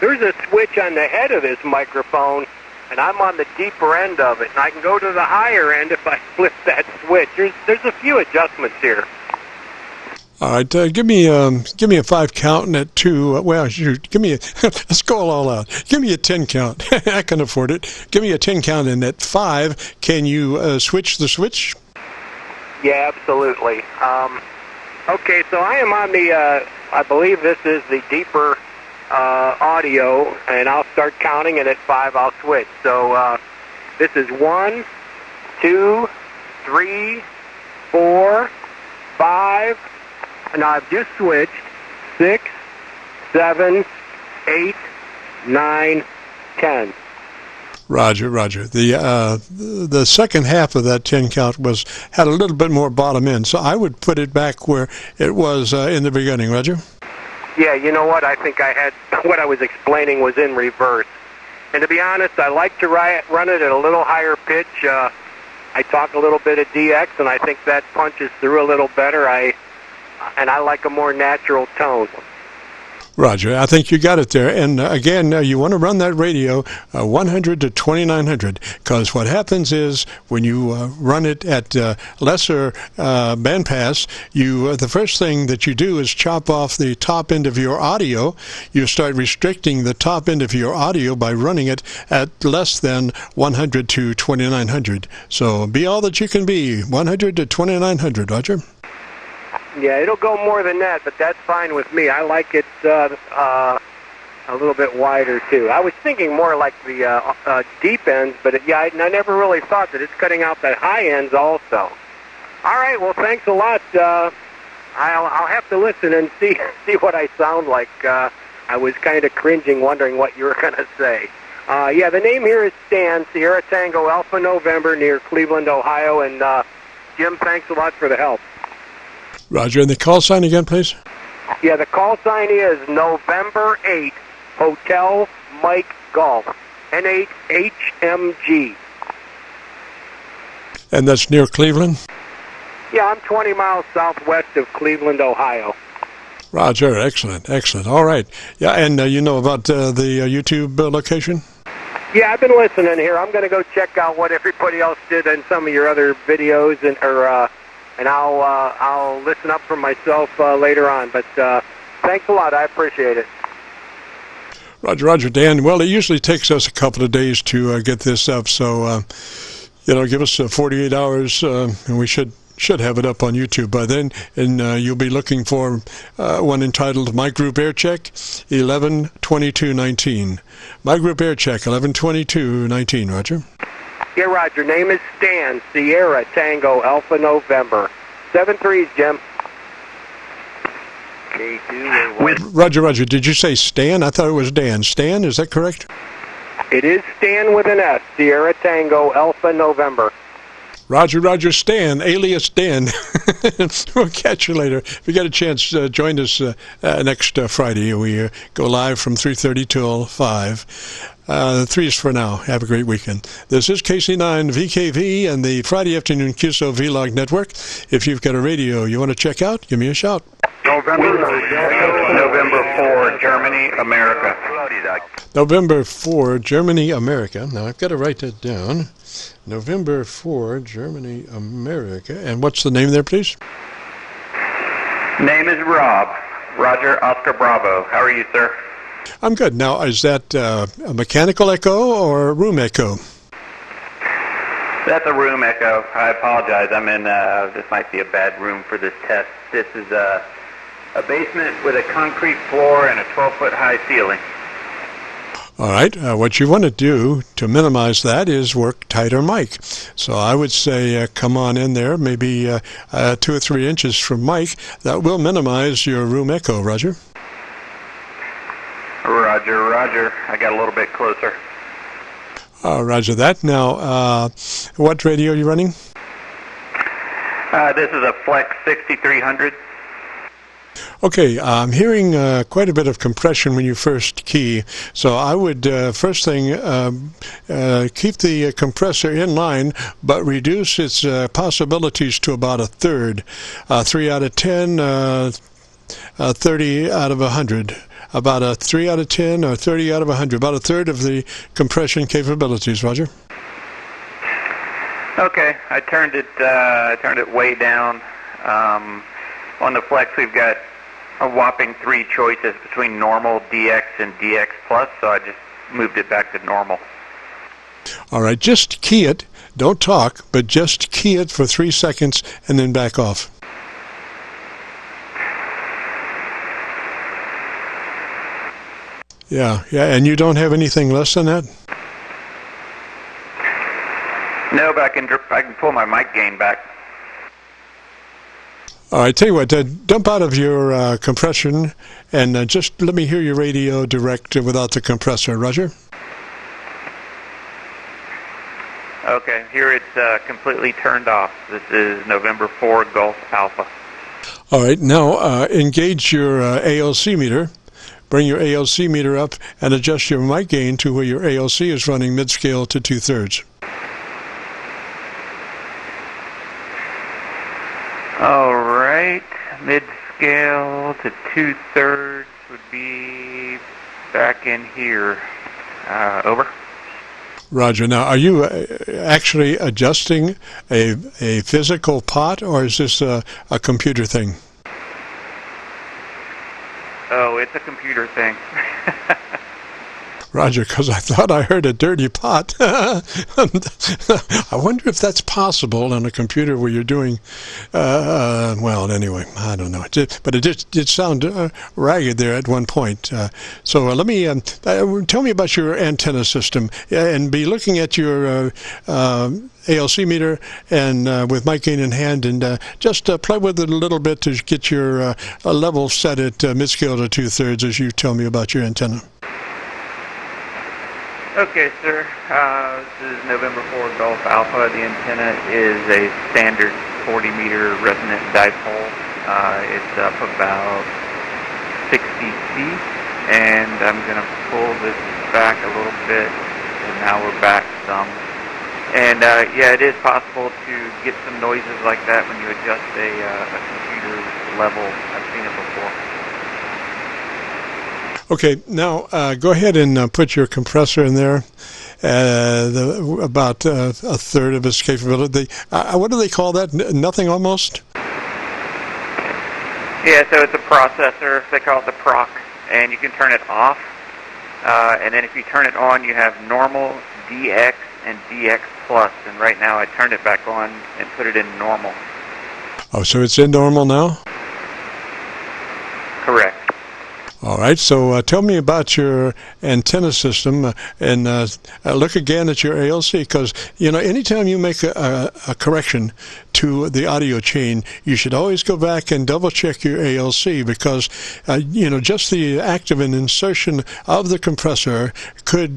there's a switch on the head of this microphone, and I'm on the deeper end of it, and I can go to the higher end if I <laughs> flip that switch. There's there's a few adjustments here. All right, uh, give me um, give me a five count and at two. Uh, well, shoot, give me a <laughs> let's go all out. Give me a ten count. <laughs> I can afford it. Give me a ten count and at five, can you uh, switch the switch? Yeah, absolutely. Um, okay, so I am on the. Uh, I believe this is the deeper uh, audio, and I'll start counting, and at five I'll switch. So uh, this is one, two, three, four, five, and I've just switched six, seven, eight, nine, ten. Roger, Roger. The uh, the second half of that ten count was had a little bit more bottom end, so I would put it back where it was uh, in the beginning. Roger. Yeah, you know what? I think I had <laughs> what I was explaining was in reverse. And to be honest, I like to run it at a little higher pitch. Uh, I talk a little bit of DX, and I think that punches through a little better. I and I like a more natural tone. Roger, I think you got it there. And uh, again, uh, you want to run that radio uh, 100 to 2900 because what happens is when you uh, run it at uh, lesser uh, bandpass, you the first thing that you do is chop off the top end of your audio. You start restricting the top end of your audio by running it at less than 100 to 2900. So be all that you can be, 100 to 2900, Roger. Yeah, it'll go more than that, but that's fine with me. I like it uh, uh, a little bit wider too. I was thinking more like the uh, uh, deep ends, but it, yeah, I, I never really thought that it's cutting out the high ends also. All right, well, thanks a lot. Uh, I'll I'll have to listen and see <laughs> see what I sound like. Uh, I was kind of cringing, wondering what you were <laughs> going to say. Uh, yeah, the name here is Stan Sierra Tango Alpha November near Cleveland, Ohio, and uh, Jim, thanks a lot for the help. Roger. And the call sign again, please? Yeah, the call sign is November 8, Hotel Mike Golf, N8HMG. And that's near Cleveland? Yeah, I'm 20 miles southwest of Cleveland, Ohio. Roger, excellent, excellent. All right. Yeah, and uh, you know about uh, the uh, YouTube uh, location? Yeah, I've been listening here. I'm going to go check out what everybody else did in some of your other videos and or uh, and I'll uh, I'll listen up for myself uh, later on. But uh, thanks a lot. I appreciate it. Roger, Roger, Dan. Well, it usually takes us a couple of days to uh, get this up, so uh, you know, give us uh, 48 hours, and we should should have it up on YouTube by then, and uh, you'll be looking for uh, one entitled My Group Air Check 112219. My Group Air Check 112219, Roger. Yeah, Roger. Name is Stan, Sierra Tango Alpha November. Seven threes, Jim. K2 With Roger, Roger. Did you say Stan? I thought it was Dan. Stan, is that correct? It is Stan with an S. Sierra Tango Alpha November. Roger, Roger, Stan, alias Dan. <laughs> we'll catch you later. If you get a chance, uh, join us uh, uh, next uh, Friday. We uh, go live from 3.30 till 5. Uh, three is for now. Have a great weekend. This is KC9 VKV and the Friday Afternoon QSO Vlog Network. If you've got a radio you want to check out, give me a shout. November, November 4, Germany, America. November 4, Germany, America. Now I've got to write that down. November 4, Germany, America. And what's the name there, please? Name is Rob. Roger Oscar Bravo. How are you, sir? I'm good. Now, is that uh, a mechanical echo or a room echo? That's a room echo. I apologize. I'm in, uh, this might be a bad room for this test. This is a, a basement with a concrete floor and a 12 foot high ceiling. All right. Uh, what you want to do to minimize that is work tighter mic. So I would say uh, come on in there, maybe uh, uh two or three inches from mic. That will minimize your room echo, Roger. Roger, Roger. I got a little bit closer. Uh, roger that. Now, uh, what radio are you running? Uh, this is a Flex 6300. Okay, I'm hearing uh, quite a bit of compression when you first key. So I would, uh, first thing, um, uh, keep the compressor in line, but reduce its uh, possibilities to about a third. Uh, 3 out of 10, uh, 30 out of a 100 about a 3 out of 10 or 30 out of 100, about a third of the compression capabilities, Roger. Okay, I turned it I turned it way down. Um, on the Flex, we've got a whopping three choices between normal, DX, and DX Plus, so I just moved it back to normal. All right, just key it. Don't talk, but just key it for three seconds and then back off. Yeah, yeah, and you don't have anything less than that? No, but I can I can pull my mic gain back. All right, tell you what, uh, dump out of your uh, compression and uh, just let me hear your radio direct without the compressor, Roger. Okay, here it's uh, completely turned off. This is November 4 Gulf Alpha. All right, now uh, engage your uh, ALC meter bring your ALC meter up and adjust your mic gain to where your ALC is running mid-scale to two-thirds. All right, mid-scale to two-thirds would be back in here. Uh, over. Roger. Now, are you uh, actually adjusting a, a physical pot, or is this a, a computer thing? Oh, it's a computer thing. <laughs> Roger, because I thought I heard a dirty pot. <laughs> I wonder if that's possible on a computer where you're doing, uh, uh, well, anyway, I don't know. It but it did, did sound uh, ragged there at one point. Uh, so uh, let me, um, uh, tell me about your antenna system and be looking at your ALC meter and uh, with mic gain in hand and uh, just uh, play with it a little bit to get your level set at mid-scale to two-thirds as you tell me about your antenna. Okay, sir. Uh, this is November 4 Gulf Alpha. The antenna is a standard 40 meter resonant dipole. Uh, it's up about 60 feet, and I'm going to pull this back a little bit, and now we're back some. And uh, yeah, it is possible to get some noises like that when you adjust a, uh, a computer level. Before. Okay, now uh, go ahead and uh, put your compressor in there. Uh, the, about uh, a third of its capability. Uh, what do they call that? N- nothing almost. Yeah, so it's a processor. They call it the proc, and you can turn it off. Uh, and then if you turn it on, you have normal, DX, and DX plus. And right now, I turned it back on and put it in normal. Oh, so it's in normal now? Correct. All right, so uh, tell me about your antenna system uh, and uh, uh look again at your ALC because, you know, anytime you make a, a, correction to the audio chain, you should always go back and double check your ALC because, uh, you know, just the act of an insertion of the compressor could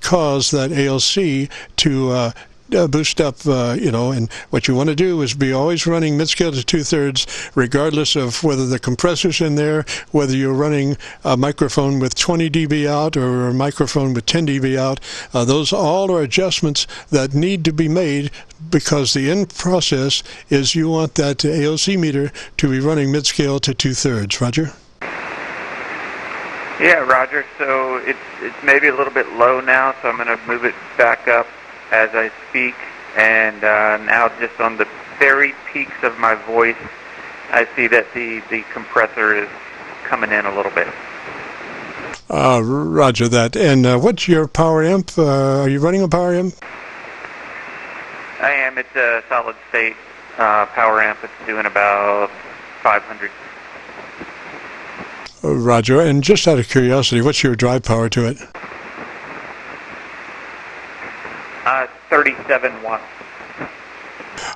cause that ALC to uh, boost up, uh, you know, and what you want to do is be always running mid-scale to two-thirds, regardless of whether the compressor's in there, whether you're running a microphone with 20 dB out or a microphone with 10 dB out. Uh, those all are adjustments that need to be made because the end process is you want that ALC meter to be running mid-scale to two-thirds. Roger? Yeah, Roger. So it's it's maybe a little bit low now, so I'm going to move it back up as I speak, and uh, now just on the very peaks of my voice, I see that the, the compressor is coming in a little bit. Uh, roger that. And uh, what's your power amp? Uh, are you running a power amp? I am. It's a solid state uh, power amp. It's doing about 500. Uh, roger. And just out of curiosity, what's your drive power to it? Uh, 37 watts.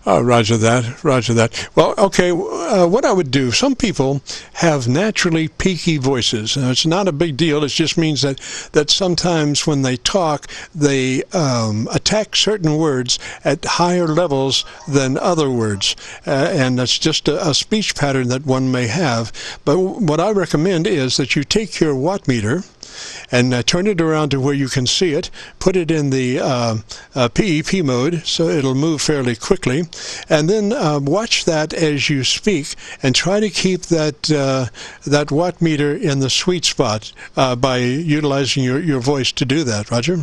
Uh, roger that. Roger that. Well, okay. Uh, what I would do, some people have naturally peaky voices. Now, it's not a big deal. It just means that, that sometimes when they talk, they um, attack certain words at higher levels than other words. Uh, and that's just a, a speech pattern that one may have. But what I recommend is that you take your watt meter and uh, turn it around to where you can see it. Put it in the uh, uh, PEP mode so it'll move fairly quickly, and then uh, watch that as you speak and try to keep that uh, that watt meter in the sweet spot uh, by utilizing your, your voice to do that. Roger.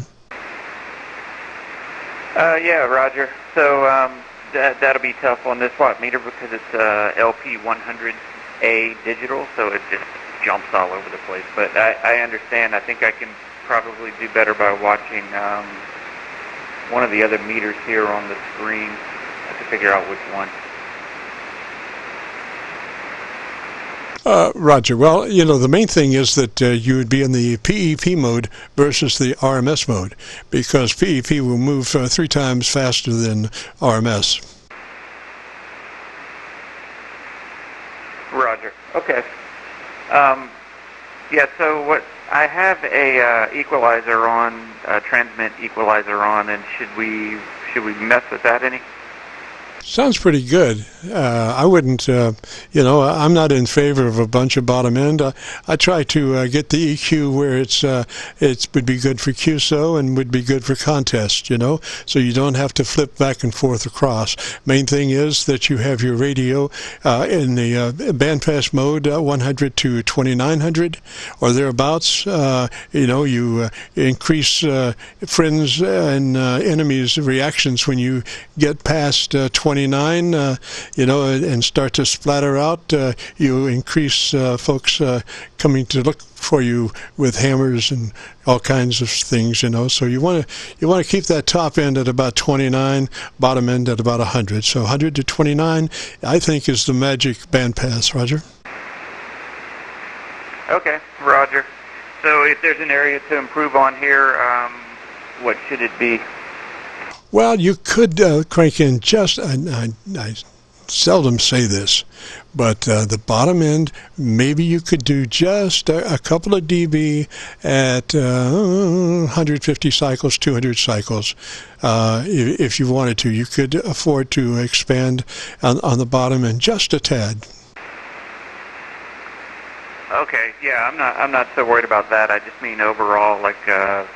yeah, Roger. So um, that that'll be tough on this watt meter because it's LP 100A digital, so it just jumps all over the place. But I, I understand. I think I can probably do better by watching um, one of the other meters here on the screen to figure out which one. Uh, Roger. Well, you know, the main thing is that uh, you would be in the PEP mode versus the RMS mode because PEP will move uh, three times faster than RMS. Roger. Okay. Um, yeah, so what I have a uh, equalizer on, a transmit equalizer on, and should we should we mess with that any? Sounds pretty good. Uh, I wouldn't, uh, you know, I'm not in favor of a bunch of bottom end. I, I try to uh, get the EQ where it's uh, it would be good for QSO and would be good for contest, you know, so you don't have to flip back and forth across. Main thing is that you have your radio uh, in the uh, bandpass mode, 100 to 2900 or thereabouts. you know, you increase friends and enemies' reactions when you get past 20. 29, uh, you know, and start to splatter out, uh, you increase uh, folks uh, coming to look for you with hammers and all kinds of things, you know. So you want to you want to keep that top end at about 29, bottom end at about 100. So 100 to 29, I think, is the magic bandpass. Roger. Okay, Roger. So if there's an area to improve on here, um, what should it be? Well, you could uh, crank in just, I, I, I seldom say this, but uh, the bottom end, maybe you could do just a, a couple of dB at uh, 150 cycles, 200 cycles, uh, if, if, you wanted to. You could afford to expand on, on the bottom end just a tad. Okay, yeah, I'm not. I'm not so worried about that. I just mean overall, like uh,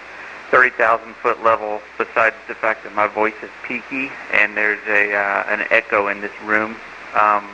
30,000 foot level, besides the fact that my voice is peaky and there's a uh, an echo in this room. Um,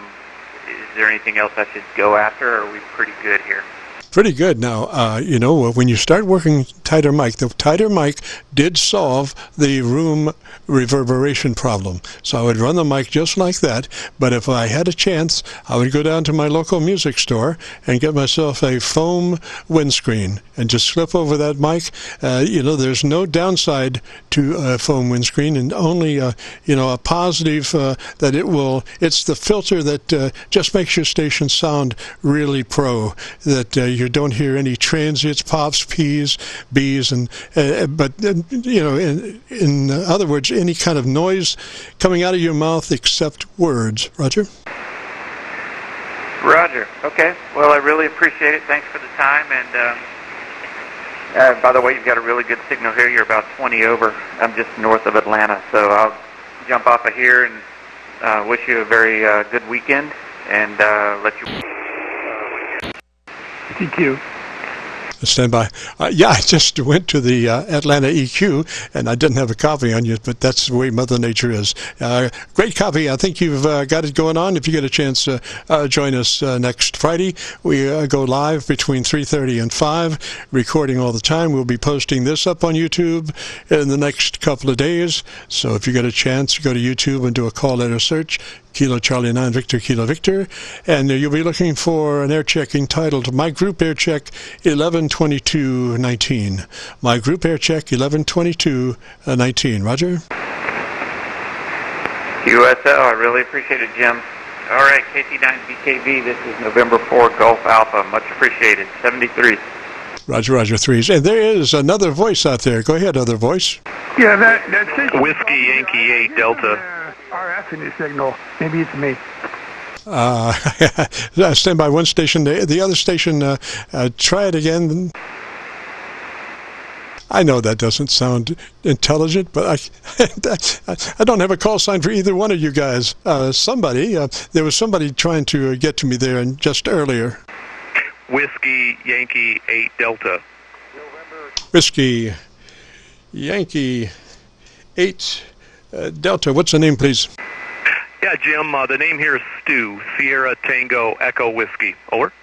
is there anything else I should go after, or are we pretty good here? Pretty good. Now, uh, you know, when you start working tighter mic, the tighter mic did solve the room reverberation problem. So I would run the mic just like that. But if I had a chance, I would go down to my local music store and get myself a foam windscreen and just slip over that mic. Uh, you know, there's no downside to a foam windscreen and only, uh, you know, a positive uh, that it will, it's the filter that uh, just makes your station sound really pro. That uh, you don't hear any transients, pops, P's, B's, and uh, but uh, you know, in in other words, any kind of noise coming out of your mouth except words. Roger. Roger. Okay. Well, I really appreciate it. Thanks for the time. And um, uh, by the way, you've got a really good signal here. You're about 20 over. I'm just north of Atlanta, so I'll jump off of here and uh, wish you a very uh, good weekend and uh, let you. TQ. Stand by. Uh, yeah, <laughs> I just went to the uh, Atlanta EQ and I didn't have a copy on you, but that's the way Mother Nature is. Uh, great copy. I think you've uh, got it going on. If you get a chance, uh, uh, join us next Friday. We go live between 3:30 and 5, recording all the time. We'll be posting this up on YouTube in the next couple of days. So if you get a chance, go to YouTube and do a call letter search. Kilo Charlie 9 Victor Kilo Victor, and you'll be looking for an air check entitled My Group Air Check 112219. My Group Air Check 112219. Roger? QSL, I really appreciate it, Jim. All right, KC9VKV, this is November 4 Gulf Alpha. Much appreciated. 73. Roger, Roger, threes. And there is another voice out there. Go ahead, other voice. Yeah, that, that's Whiskey Yankee 8 Delta. RF in your signal. Maybe it's me. Uh, <laughs> stand by one station. The, the other station, uh, uh, try it again. I know that doesn't sound intelligent, but <laughs> I, I don't have a call sign for either one of you guys. Uh, somebody, uh, there was somebody trying to uh, get to me there and just earlier. Whiskey Yankee 8 Delta. Whiskey Yankee 8 uh, Delta, what's the name, please? Yeah, Jim, uh, the name here is Stu, Sierra Tango Echo Whiskey. Over.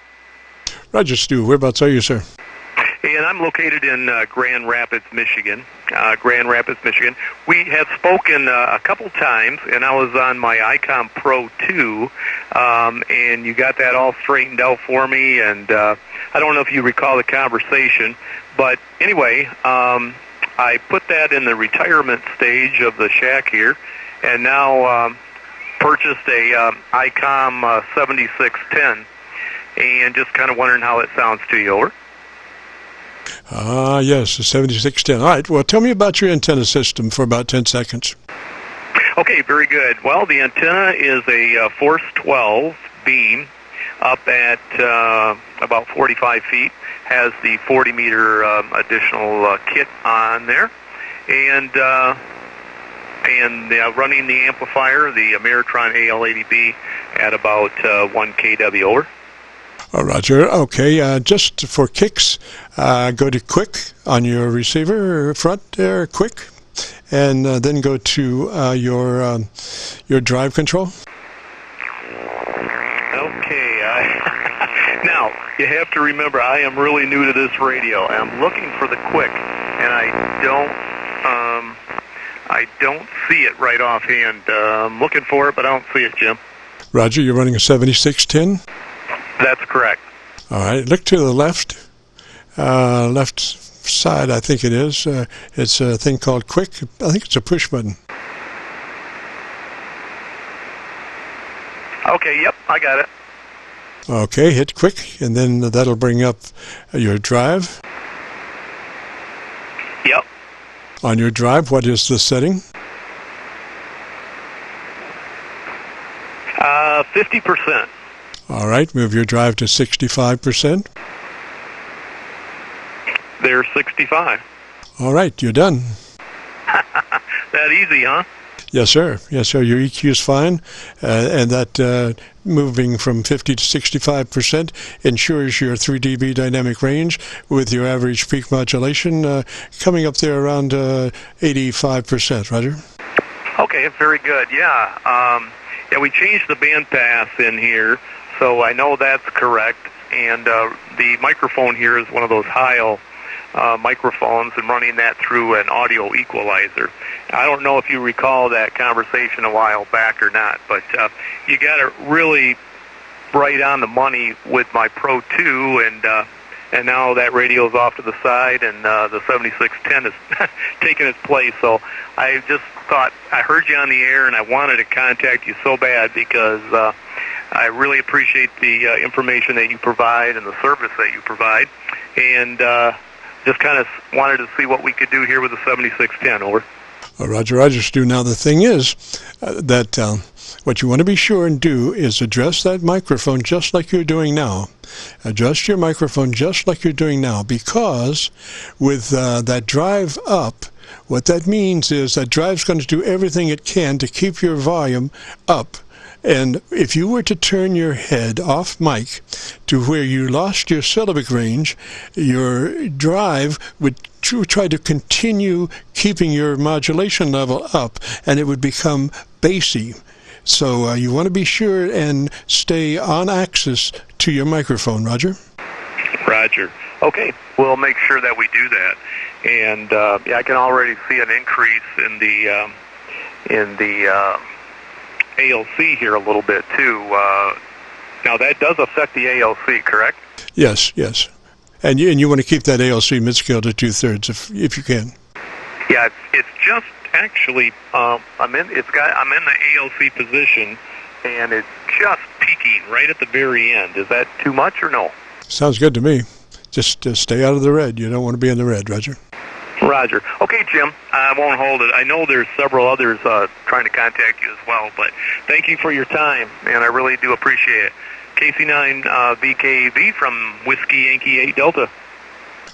Roger, Stu. Whereabouts are you, sir? And I'm located in uh, Grand Rapids, Michigan. Uh, Grand Rapids, Michigan. We have spoken uh, a couple times, and I was on my Icom Pro 2, um, and you got that all straightened out for me. And uh, I don't know if you recall the conversation, but anyway, um, I put that in the retirement stage of the shack here, and now um, purchased a um, ICOM uh, 7610, and just kind of wondering how it sounds to you. Over. Ah, yes, the 7610. All right, well, tell me about your antenna system for about 10 seconds. Okay, very good. Well, the antenna is a uh, Force 12 beam up at uh, about 45 feet has the 40 meter um, additional uh, kit on there, and uh, and uh, running the amplifier, the Ameritron AL80B, at about uh, 1 kW over. Oh, Roger. Okay, uh, just for kicks, uh, go to quick on your receiver front there, quick, and uh, then go to uh, your um, your drive control. You have to remember I am really new to this radio. I'm looking for the quick, and I don't um, I don't see it right offhand. Uh, I'm looking for it, but I don't see it, Jim. Roger, you're running a 7610. That's correct. All right, look to the left, uh, left side. I think it is. Uh, it's a thing called quick. I think it's a push button. Okay. Yep, I got it. Okay, hit quick, and then that'll bring up your drive. Yep. On your drive, what is the setting? Uh, 50%. All right, move your drive to 65%. There's 65. All right, you're done. <laughs> that easy, huh? Yes, sir. Yes, sir. Your EQ is fine, uh, and that uh, moving from 50 to 65 percent ensures your 3 dB dynamic range with your average peak modulation uh, coming up there around uh, 85 percent. Roger. Okay, very good. Yeah, um, yeah. We changed the bandpass in here, so I know that's correct. and uh, the microphone here is one of those Heil uh, microphones and running that through an audio equalizer. I don't know if you recall that conversation a while back or not, but uh, you got it really right on the money with my Pro 2, and uh, and now that radio's off to the side, and uh, the 7610 is <laughs> taking its place. So I just thought I heard you on the air, and I wanted to contact you so bad because uh, I really appreciate the uh, information that you provide and the service that you provide, and uh, just kind of wanted to see what we could do here with the 7610. Over. Roger, Roger, Stu. Now the thing is uh, that uh, what you want to be sure and do is address that microphone just like you're doing now. Adjust your microphone just like you're doing now, because with uh, that drive up, what that means is that drive's going to do everything it can to keep your volume up and if you were to turn your head off mic to where you lost your syllabic range, your drive would try to continue keeping your modulation level up, and it would become bassy. So uh, you want to be sure and stay on axis to your microphone, Roger. Roger. Okay, we'll make sure that we do that. And uh, yeah, I can already see an increase in the um, in the uh, ALC here a little bit too. Uh, now that does affect the ALC, correct? Yes, yes. And you, and you want to keep that ALC mid-scale to two-thirds if if you can. Yeah, it's, it's just actually um, I'm in it's got I'm in the ALC position, and it's just peaking right at the very end. Is that too much or no? Sounds good to me. Just uh, stay out of the red. You don't want to be in the red, Roger. Roger. Okay, Jim, I won't hold it. I know there's several others uh, trying to contact you as well, but thank you for your time, and I really do appreciate it. KC9 uh, from Whiskey Yankee 8 Delta.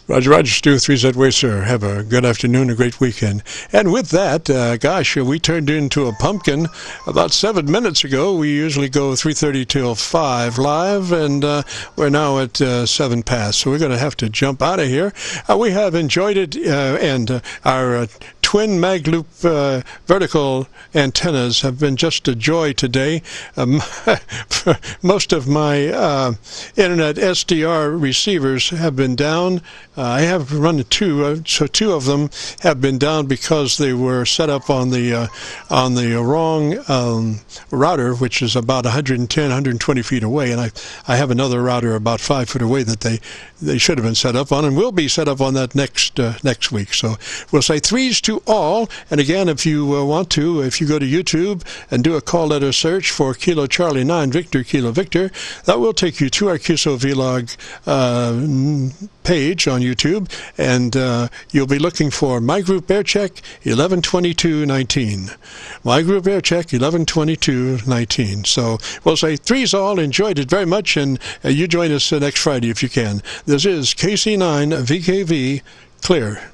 Roger, Roger, Stu, 3Z Way, sir. Have a good afternoon, a great weekend. And with that, uh, gosh, we turned into a pumpkin about seven minutes ago. We usually go 3.30 till 5 live, and uh, we're now at uh, 7 past. So we're going to have to jump out of here. Uh, we have enjoyed it, uh, and uh, our twin mag loop vertical antennas have been just a joy today. Um, <laughs> most of my internet SDR receivers have been down. Uh, I have run two, uh, so two of them have been down because they were set up on the uh, on the wrong um, router, which is about 110, 120 feet away, and I I have another router about five foot away that they they should have been set up on, and will be set up on that next uh, next week. So we'll say threes to all, and again, if you uh, want to, if you go to YouTube and do a call letter search for Kilo Charlie Nine Victor Kilo Victor, that will take you to our QSO Vlog uh, page on YouTube, and uh, you'll be looking for My Group Air Check 112219. My Group Air Check 112219. So we'll say threes all, enjoyed it very much, and uh, you join us uh, next Friday if you can. This is KC9 VKV Clear.